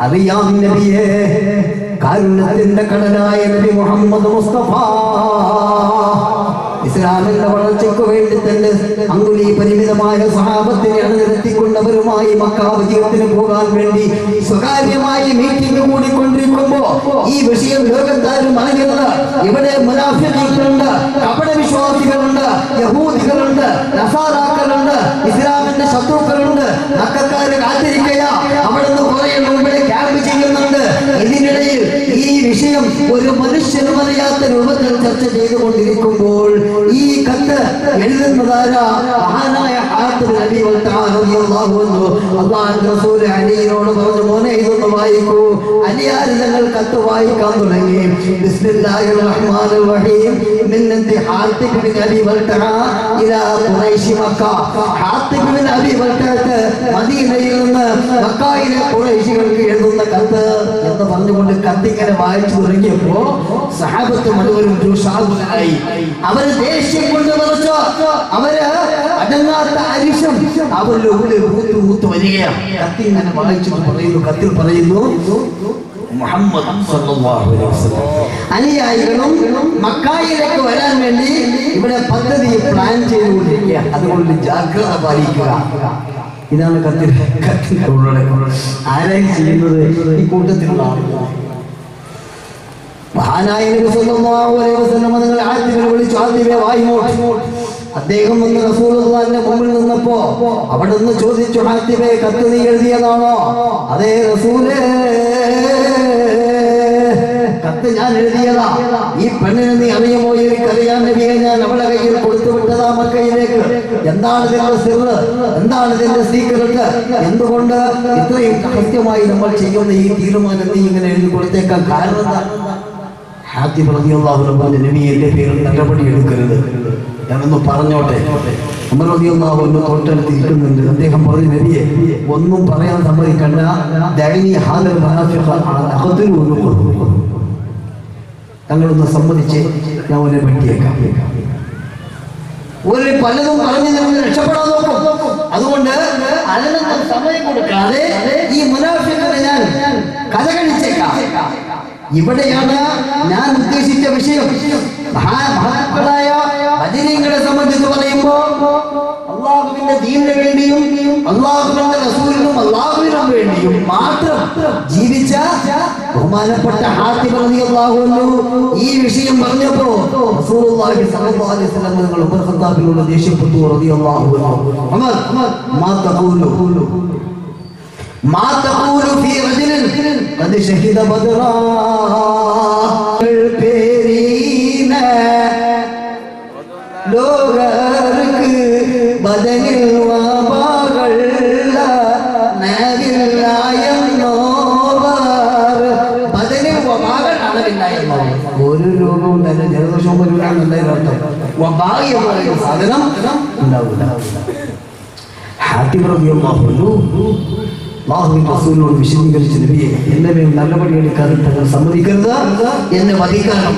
അറിയാം നബിയെ. കാരുണ്യത്തിന്റെ കടനായ നബി മുഹമ്മദ് മുസ്തഫ. ഇസ്ലാമിന്റെ വളർച്ചയ്ക്ക് വേണ്ടി തന്നെ അങ്കുലി പരിമിതമായ സഹാബത്തിനെ അണിനിരത്തിക്കൊണ്ടവരുമായി മക്കാ വിജയത്തിന് പോകാൻ വേണ്ടി സ്വകാര്യമായി മീറ്റിംഗ് കൂടിക്കൊണ്ടിരിക്കുമ്പോ ഈ വിഷയം ലോകത്താരും അറിയുന്നത് ഇവിടെ മുനാഫികളുണ്ട് കപട വിശ്വാസികളുണ്ട് യഹൂദികളുണ്ട് നസാറാക്കളുണ്ട് ഇസ്ലാമിന്റെ ശത്രുക്കളുണ്ട്. മക്കാര് കാത്തിരിക്കുക അവിടെ നിന്ന് കുറെ മുമ്പിൽ ക്യാമ്പ് ചെയ്യുന്നുണ്ട് ഇതിനിടയിൽ ഈ വിഷയം ഒരു മനുഷ്യനും അറിയാത്ത രൂപത്തിൽ ചർച്ച ചെയ്തുകൊണ്ടിരിക്കുമ്പോൾ ഈ കത്ത് എഴുതുന്നതാരാ? പറഞ്ഞു മോനെ ഇതൊന്ന് വായിക്കൂ. അലിയാർ കത്ത് വായിക്കാൻ തുടങ്ങി. എഴുതുന്ന കത്ത്. എന്ന് പറഞ്ഞുകൊണ്ട് കത്തിങ്ങനെ വായിച്ചു തുടങ്ങിയപ്പോ സഹാബത്ത് മുഴുവനും രുഷാകുലരായി അവർ ദേഷ്യം കൊണ്ട് നിറച്ചു അവർ അടങ്ങാത്ത അരിശം അവരുടെ ഉള്ളിൽ ഊത്ത് ഊത്ത് വരികയാണ്. കത്തി ഇങ്ങനെ വായിച്ചു പറയുന്നു കത്തിൽ പറയുന്നു അനുയായികളും മക്കായിലേക്ക് വരാൻ വേണ്ടി ഇവിടെ പദ്ധതി പ്ലാൻ ചെയ്തുകൊണ്ടിരിക്കുക അതുകൊണ്ട് ജാഗ്രത പാലിക്കുക. ഇതാണ് കത്തി ആരായി ചെയ്യുന്നത്? ഈ കൂട്ടത്തിലുള്ള ആളുകളാണ്. മഹാനായ നിങ്ങൾ ആദ്യമേ വിളിച്ചു ആദ്യമേ അദ്ദേഹം വന്ന് റസൂലുള്ളാഹിന്റെ മുമ്പിൽ നിന്നപ്പോ അവിടെ നിന്ന് ചോദിച്ചു ഹാത്തിബേ കത്ത് നീ എഴുതിയതാണോ? അതേ റസൂലേ. കത്ത് ഞാൻ എഴുതിയതാ. ഈ പെണ്ണിനെ നീ അറിയുമോ? എനിക്കറിയാൻ നബിയെ. ഞാൻ അവളെ കയ്യിൽ കൊടുത്തു വിട്ടതാ മക്കയിലേക്ക്. എന്താണ് ഇതിന്റെ സിറ് എന്താണ് ഇതിന്റെ സീക്രട്ട് എന്തുകൊണ്ട് ഇത്രയും കൃത്യമായി നമ്മൾ ചെയ്യുന്ന ഈ തീരുമാനം നീ ഇങ്ങനെ എഴുതി കൊടുത്തേക്കാൻ കാരണം എന്താ? ഹാത്തി പ്രതിയുള്ള നബി എന്റെ പേരിൽ നടപടി എടുക്കരുത്. ഞാനൊന്ന് പറഞ്ഞോട്ടെ. അദ്ദേഹം പറഞ്ഞു നബിയെ ഒന്നും പറയാൻ സമ്മതിക്കണ്ട മുനാഫിഖ ഒരു തങ്ങളൊന്ന് സമ്മതിച്ച് ഞാൻ അവനെ വെട്ടിയേക്കാം ഒരു പലതും പറഞ്ഞു നിങ്ങൾ രക്ഷപ്പെടാൻ നോക്കും. അതുകൊണ്ട് അലനൊന്നും സമയം കൊടുക്കാതെ ഈ മുനാഫിക്കിനെ ഞാൻ കഥ കഴിച്ചേക്കാം. ഇവിടെയാണ് ഞാൻ ഉദ്ദേശിച്ച വിഷയം. മഹാ- മഹാത്മാക്കളായ ബദരീങ്ങളെ സംബന്ധിച്ച് പറയുമ്പോ അള്ളാഹുവിന്റെ ദീനിന് വേണ്ടിയും അള്ളാഹുവിന്റെ റസൂലിനും അള്ളാഹുവിനും വേണ്ടിയും മാത്രം ജീവിച്ച ബഹുമാനപ്പെട്ട ഹാത്തി പറഞ്ഞു ഈ വിഷയം പറഞ്ഞപ്പോ ഖത്താബിനോട് ദേഷ്യപ്പെട്ടു. റളിയല്ലാഹു അൻഹു. ഉമർ മാ തഖൂലു മാ തഖൂലു എന്ന് പറയുന്ന സാധനം ഉണ്ടാവില്ല. റസൂലിനോട് വിശദീകരിച്ച നബിയെ എന്നെ മേൽ നടപടി എടുക്കാനും തങ്ങൾ സമ്മതിക്കരുത്. എന്നെ വധിക്കാനും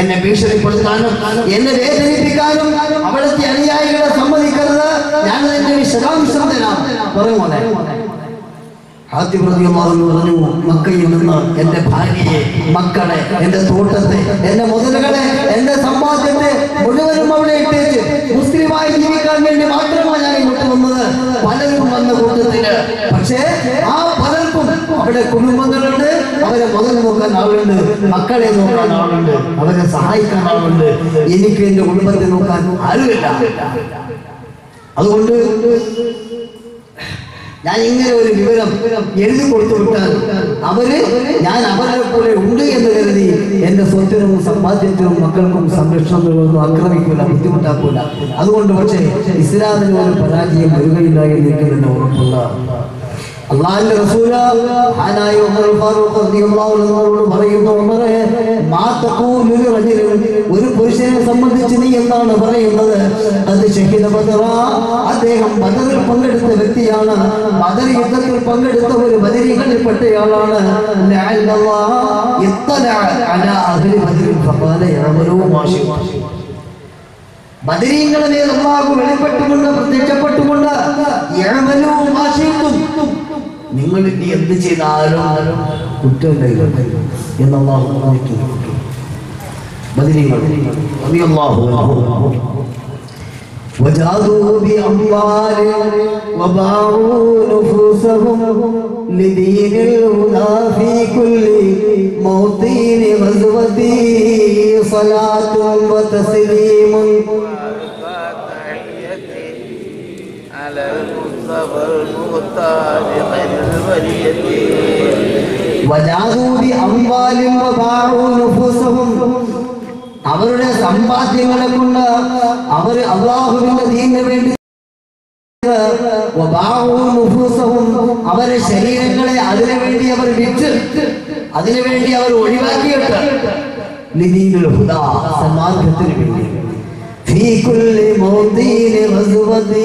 എന്നെ ഭീഷണിപ്പെടുത്താനും എന്നെ വേദനിപ്പിക്കാനും അവിടുത്തെ അനുയായികളെ സമ്മതിക്കരുത്. ഞാൻ അതിന്റെ വിശദാംശം തരാം. പറയുമോനെ റളിയല്ലാഹു അൻഹു പറഞ്ഞു മക്കയിൽ എന്റെ ഭാര്യയെ മക്കളെ എന്റെ തോട്ടത്തെ എന്റെ മുതലുകളെ എന്റെ സമ്പാദ്യത്തെ മുഴുവനും അവിടെ ഇട്ടേച്ച് മുസ്ലിമായി ജീവിക്കാൻ വേണ്ടി മാത്രമാണ് ഞാൻ ഇങ്ങോട്ട് വന്നത്. പലരും വന്ന കൂട്ടത്തിൽ. പക്ഷേ ആ പലർക്കും അവിടെ കുടുംബങ്ങളുണ്ട് അവരെ മുതൽ നോക്കാൻ ആളുണ്ട് മക്കളെ നോക്കാൻ ആളുണ്ട് അവരെ സഹായിക്കാൻ ആളുണ്ട്. എനിക്ക് എന്റെ കുടുംബത്തെ നോക്കാൻ ആരുമില്ല. അതുകൊണ്ട് ഞാൻ ഇങ്ങനെ ഒരു വിവരം എഴുതി കൊടുത്തു വിട്ടാൽ അവർ ഞാൻ അവരെ പോലെ ഉണ്ട് എന്ന് കരുതി എന്റെ സ്വത്തിനും സമ്പാദ്യത്തിനും മക്കൾക്കും സംരക്ഷണം നൽകുന്നു ആക്രമിക്കൂല ബുദ്ധിമുട്ടാക്കൂല. അതുകൊണ്ട് പക്ഷേ ഇസ്ലാമിന് ഒരു പരാജയം വരികയില്ല എന്നിരിക്കുന്നുണ്ട് ഉറപ്പുള്ള അള്ളാഹിന്റെ റസൂല മഹാനായ ഉമർ ഫാറൂഖ് റളിയല്ലാഹു പറയുന്നു ഉമറേ മാ ഒരു പുരുഷനെ സംബന്ധിച്ച് നീ എന്താണ് പറയുന്നത്? അത് ഷഹീദ ബദറ അദ്ദേഹം ബദറിൽ പങ്കെടുത്ത വ്യക്തിയാണ്. ബദർ യുദ്ധത്തിൽ പങ്കെടുത്ത ഒരു ബദരീകളിൽപ്പെട്ടയാളാണ്. ലഅല്ലല്ലാഹ ഇത്തല അലാ അഹ്ലി ബദറിൻ ഫഖാല യഅമലൂ മാ ശിഅ്തും ബദരീങ്ങളെ അള്ളാഹു വെളിപ്പെട്ടുകൊണ്ട് പ്രത്യക്ഷപ്പെട്ടുകൊണ്ട് യഅമലൂ നിങ്ങൾ ഇനി എന്ത് ചെയ്താലും കുറ്റമില്ല എന്ന് അള്ളാഹു പറഞ്ഞിട്ടുണ്ട് ബദരീങ്ങൾ റളിയല്ലാഹു അൻഹു وجاهدوا بأموال وباعوا نفوسهم لدين الهدى في كل موطن غزوة صلاة وتسليم അവരുടെ സമ്പാദ്യങ്ങളെ കൊണ്ട് അവർ അള്ളാഹുവിന്റെ ദീനിന് വേണ്ടി അവരെ ശരീരങ്ങളെ അതിനു വേണ്ടി അവർ വിറ്റ് അതിനു വേണ്ടി അവർ ഒഴിവാക്കിയിട്ട്. ഹുദാ സമാർഗത്തിന് വേണ്ടി. ഫീ കുല്ലി മൗദീന വസ്വദീ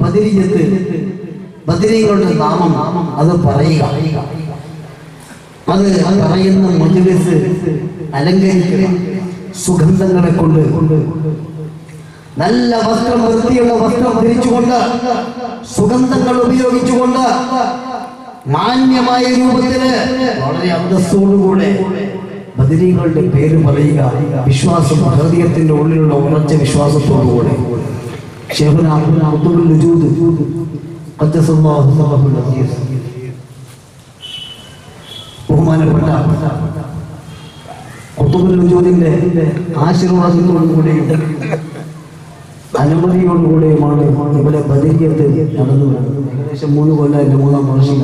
ബദരിയത്ത്. ബദരീങ്ങളുടെ നാമം അത് പറയുക. അത് പറയുന്ന മജ്ലിസ് അലങ്കരിക്കുക. സുഗന്ധങ്ങളെ കൊണ്ട്. നല്ല വസ്ത്രം വൃത്തിയുള്ള വസ്ത്രം ധരിച്ചുകൊണ്ട് സുഗന്ധങ്ങൾ ഉപയോഗിച്ചുകൊണ്ട് മാന്യമായ രൂപത്തിൽ വളരെ അന്തസ്സോടുകൂടെ ബദരീകളുടെ പേര് പറയുക വിശ്വാസം ഹൃദയത്തിന്റെ ഉള്ളിലുള്ള ഉറച്ച വിശ്വാസത്തോടുകൂടെ. ബഹുമാനപ്പെട്ട ആശീർവാദത്തോടുകൂടെയും അനുമതിയോടുകൂടെയുമാണ് ഇവിടെ ബദരിയത്ത് നടന്നു ഏകദേശം മൂന്ന് കൊല്ലം എന്റെ മൂന്നാം വർഷം.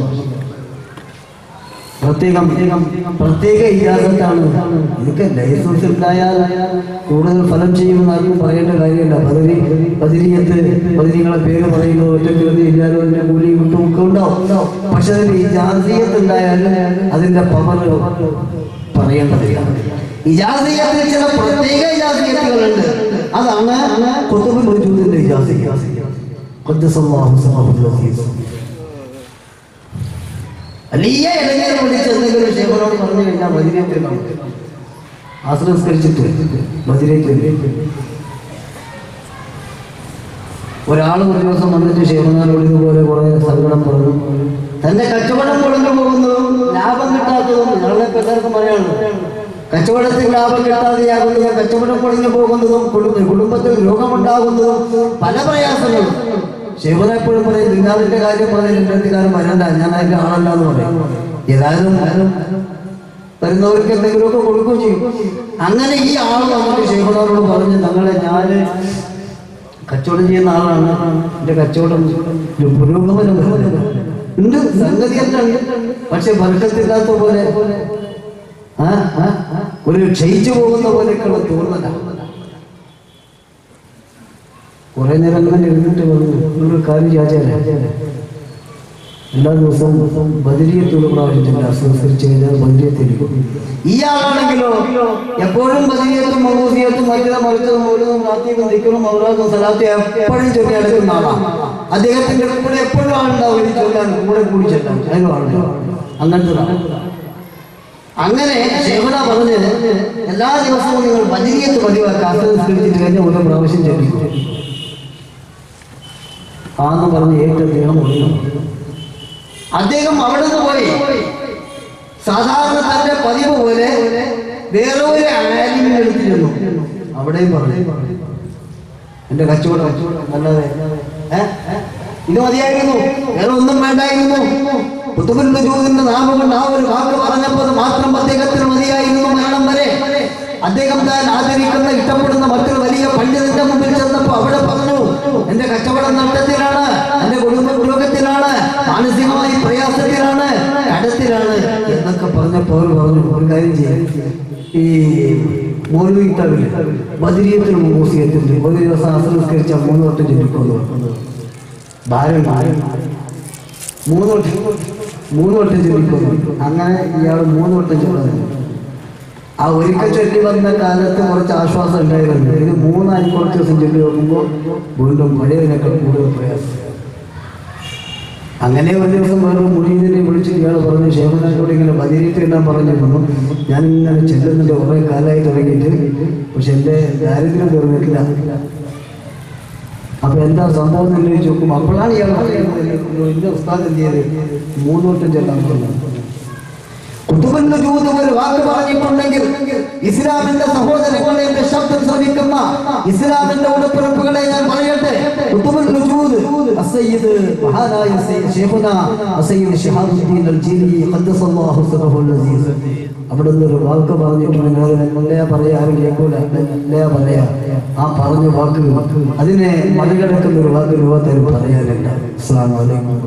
പ്രത്യേകം പ്രത്യേക ഇജാസത്താണ് ഇതൊക്കെ ലൈസൻസ് ഉണ്ടായാൽ കൂടുതൽ ഫലം ചെയ്യുമെന്ന് ആർക്കും പറയേണ്ട കാര്യമില്ല. പദവി പതിരിയത്ത് പതിരികളെ പേര് പറയുന്നത് ഒറ്റയ്ക്ക് ഇല്ലാതെ അതിന്റെ കൂലി കിട്ടും ഒക്കെ ഉണ്ടാവും. പക്ഷെ അതിന്റെ ഇജാസിയത്ത് ഉണ്ടായാൽ അതിന്റെ പവർ പറയേണ്ടതില്ല. ഇജാസിയത്തിൽ ചില പ്രത്യേക ഇജാസിയത്തുകളുണ്ട് അതാണ് കുത്തുബുൽ വജൂദിന്റെ ഇജാസിയത്ത് ഖദ്ദസല്ലാഹു സല്ലല്ലാഹു അലൈഹി വസല്ലം മതിരേറ്റ് ഒരാൾ ഒരു ദിവസം വന്നിട്ട് ഷേഖനാനോട് ഇതുപോലെ കുറെ സങ്കടം പറഞ്ഞു. തന്റെ കച്ചവടം കൊടുത്തു പോകുന്നു ലാഭം കിട്ടാത്തതും ഞങ്ങളെ എല്ലാവർക്കും പറയാണ് കച്ചവടത്തിൽ ലാഭം കിട്ടാതെയാകുന്നതും കച്ചവടം പൊളിഞ്ഞു പോകുന്നതും കുടുംബ കുടുംബത്തിൽ രോഗമുണ്ടാകുന്നതും പല പ്രയാസങ്ങളും. ശിവന എപ്പോഴും പറയും നിങ്ങളുടെ കാര്യം പറയും എന്റെ അടുത്തുകാരൻ വരണ്ട ഞാൻ അതിന്റെ ആളല്ല എന്ന് പറയും. ഏതായാലും വരുന്നവർക്ക് എന്തെങ്കിലുമൊക്കെ കൊടുക്കുകയും ചെയ്യും. അങ്ങനെ ഈ ആൾ വന്നിട്ട് ശിവനോട് പറഞ്ഞ് ഞങ്ങളെ ഞാൻ കച്ചവടം ചെയ്യുന്ന ആളാണ്. എന്റെ കച്ചവടം ഉണ്ട് സംഗതി പക്ഷെ വർഗത്തില്ലാത്ത പോലെ ഒരു ക്ഷയിച്ചു പോകുന്ന പോലെയൊക്കെയുള്ള തോന്നലാണ് കുറെ നേരം അങ്ങനെ ഇരുന്നിട്ട് പറഞ്ഞു നിങ്ങൾ കാര്യം ചാച്ചാലേ എല്ലാ ദിവസവും ബദരിയത്തോട് ചെന്ന് കഴിഞ്ഞാൽ ബദിരിയത്തിരിക്കും ഈ ഇയാളാണെങ്കിലോ എപ്പോഴും ബദരിയത്തും മഹൂസിയത്തും മറ്റേ മറിച്ചതും പോലും റാത്തിയും നിൽക്കണം മൗറാത്തും സലാത്തും എപ്പോഴും ചൊല്ലി നടക്കുന്ന ആളാണ് അദ്ദേഹത്തിന്റെ കൂടെ എപ്പോഴും ആളുണ്ടാവും. ഇത് ചൊല്ലാൻ കൂടെ കൂടി ആളുണ്ടാവും അങ്ങനത്തെ അങ്ങനെ ശേഖന പറഞ്ഞ് എല്ലാ ദിവസവും നിങ്ങൾ ബദരിയത്ത് പതിവാക്കി ആസ്വദിച്ചിട്ട് കഴിഞ്ഞാൽ ഒരു പ്രാവശ്യം ചെല്ലിക്കും ആന്ന് പറഞ്ഞ് ഏറ്റ അദ്ദേഹം ഒഴിഞ്ഞു അദ്ദേഹം അവിടെ നിന്ന് പോയി. സാധാരണ തന്റെ പതിവ് പോലെ വേറെ ഒരു ആലിമിന്റെ എടുത്തിരുന്നു. അവിടെയും പറഞ്ഞു. എന്റെ കച്ചവടം നല്ലത്? ഇത് മതിയായിരുന്നു. വേറെ ഒന്നും വേണ്ടായിരുന്നു. കുത്തുബിന്റെ ജൂതിന്റെ നാമം ആ ഒരു വാക്ക് പറഞ്ഞപ്പോൾ മാത്രം അദ്ദേഹത്തിന് മതിയായിരുന്നു മരണം വരെ. അദ്ദേഹം താൻ ആദരിക്കുന്ന ഇഷ്ടപ്പെടുന്ന മറ്റൊരു വലിയ പണ്ഡിതന്റെ മുമ്പിൽ ചെന്നപ്പോ അവിടെ പറഞ്ഞു എന്റെ കച്ചവടം നഷ്ടത്തിലാണ്. എന്റെ കുടുംബ പുരോഗത്തിലാണ് മാനസികമായി പ്രയാസത്തിലാണ്. കടത്തിലാണ് എന്നൊക്കെ പറഞ്ഞപ്പോൾ പറഞ്ഞു ഒരു കാര്യം ചെയ്യാം. ഈ മൗലവിത്താവില്ല ബദിരിയത്തിനും മൂസിയത്തിന്റെ ഒരു ദിവസം അസംസ്കരിച്ച മൂന്ന് വട്ടം ജനിക്കുന്നു. ഭാരം മൂന്ന് വട്ടം മൂന്ന് വട്ടം ജനിക്കുന്നു. അങ്ങനെ ഇയാൾ മൂന്ന് വട്ടം ചൊല്ലുന്നു ആ ഒരിക്കൽ ചൊല്ലി വന്ന കാലത്ത് കുറച്ച് ആശ്വാസം ഉണ്ടായിരുന്നു. ഇത് മൂന്നായി കുറച്ച് ദിവസം ചൊല്ലി നോക്കുമ്പോൾ വീണ്ടും പഴയതിനേക്കാൾ കൂടുതൽ പ്രയാസം. അങ്ങനെ ഒരു ദിവസം വേറെ മുനീതിനെ വിളിച്ച് ഇയാൾ പറഞ്ഞു ക്ഷേമനാട്ടോട് ഇങ്ങനെ എല്ലാം പറഞ്ഞിരുന്നു. ഞാൻ ഇങ്ങനെ ചെല്ലുന്നുണ്ട് കുറേ കാലമായി തുടങ്ങിയിട്ട്. പക്ഷെ എന്റെ ദാരിദ്ര്യം തീർന്നിട്ടില്ല. അപ്പൊ എന്താ സംഭവം എന്ന് ചോദിച്ചു നോക്കും അപ്പോഴാണ് ഇയാൾ എന്റെ ഉസ്താദ് എന്ത് ചെയ്ത്? മൂന്ന് ചെല്ലാൻ പറഞ്ഞു. കുത്തുബിന്റെ ജൂത് ഒരു വാക്ക് പറഞ്ഞിട്ടുണ്ടെങ്കിൽ ഇസ്ലാമിന്റെ സഹോദരങ്ങളെ എന്റെ ശബ്ദം ശ്രമിക്കുന്ന ഇസ്ലാമിന്റെ ഉടപ്പിറപ്പുകളെ ഞാൻ പറയട്ടെ? കുത്തുബിന്റെ ജൂത്. മഹാനായ ശൈഖുന അസയ്യിദ് ശിഹാബുദ്ദീൻ അൽ ജീലി ഖദ്ദസല്ലാഹു സിറഹുൽ അസീസ്. അവിടെ ഒരു വാക്ക് പറഞ്ഞിട്ടുണ്ടെങ്കിൽ അത് മെല്ലയാ പറയാ ആരും കേൾക്കൂല. പറയാ. ആ പറഞ്ഞ വാക്ക് അതിനെ മറികടക്കുന്ന ഒരു വാക്ക് രൂപത്തിൽ പറയാനുണ്ട് അസ്സാം അലൈക്കും.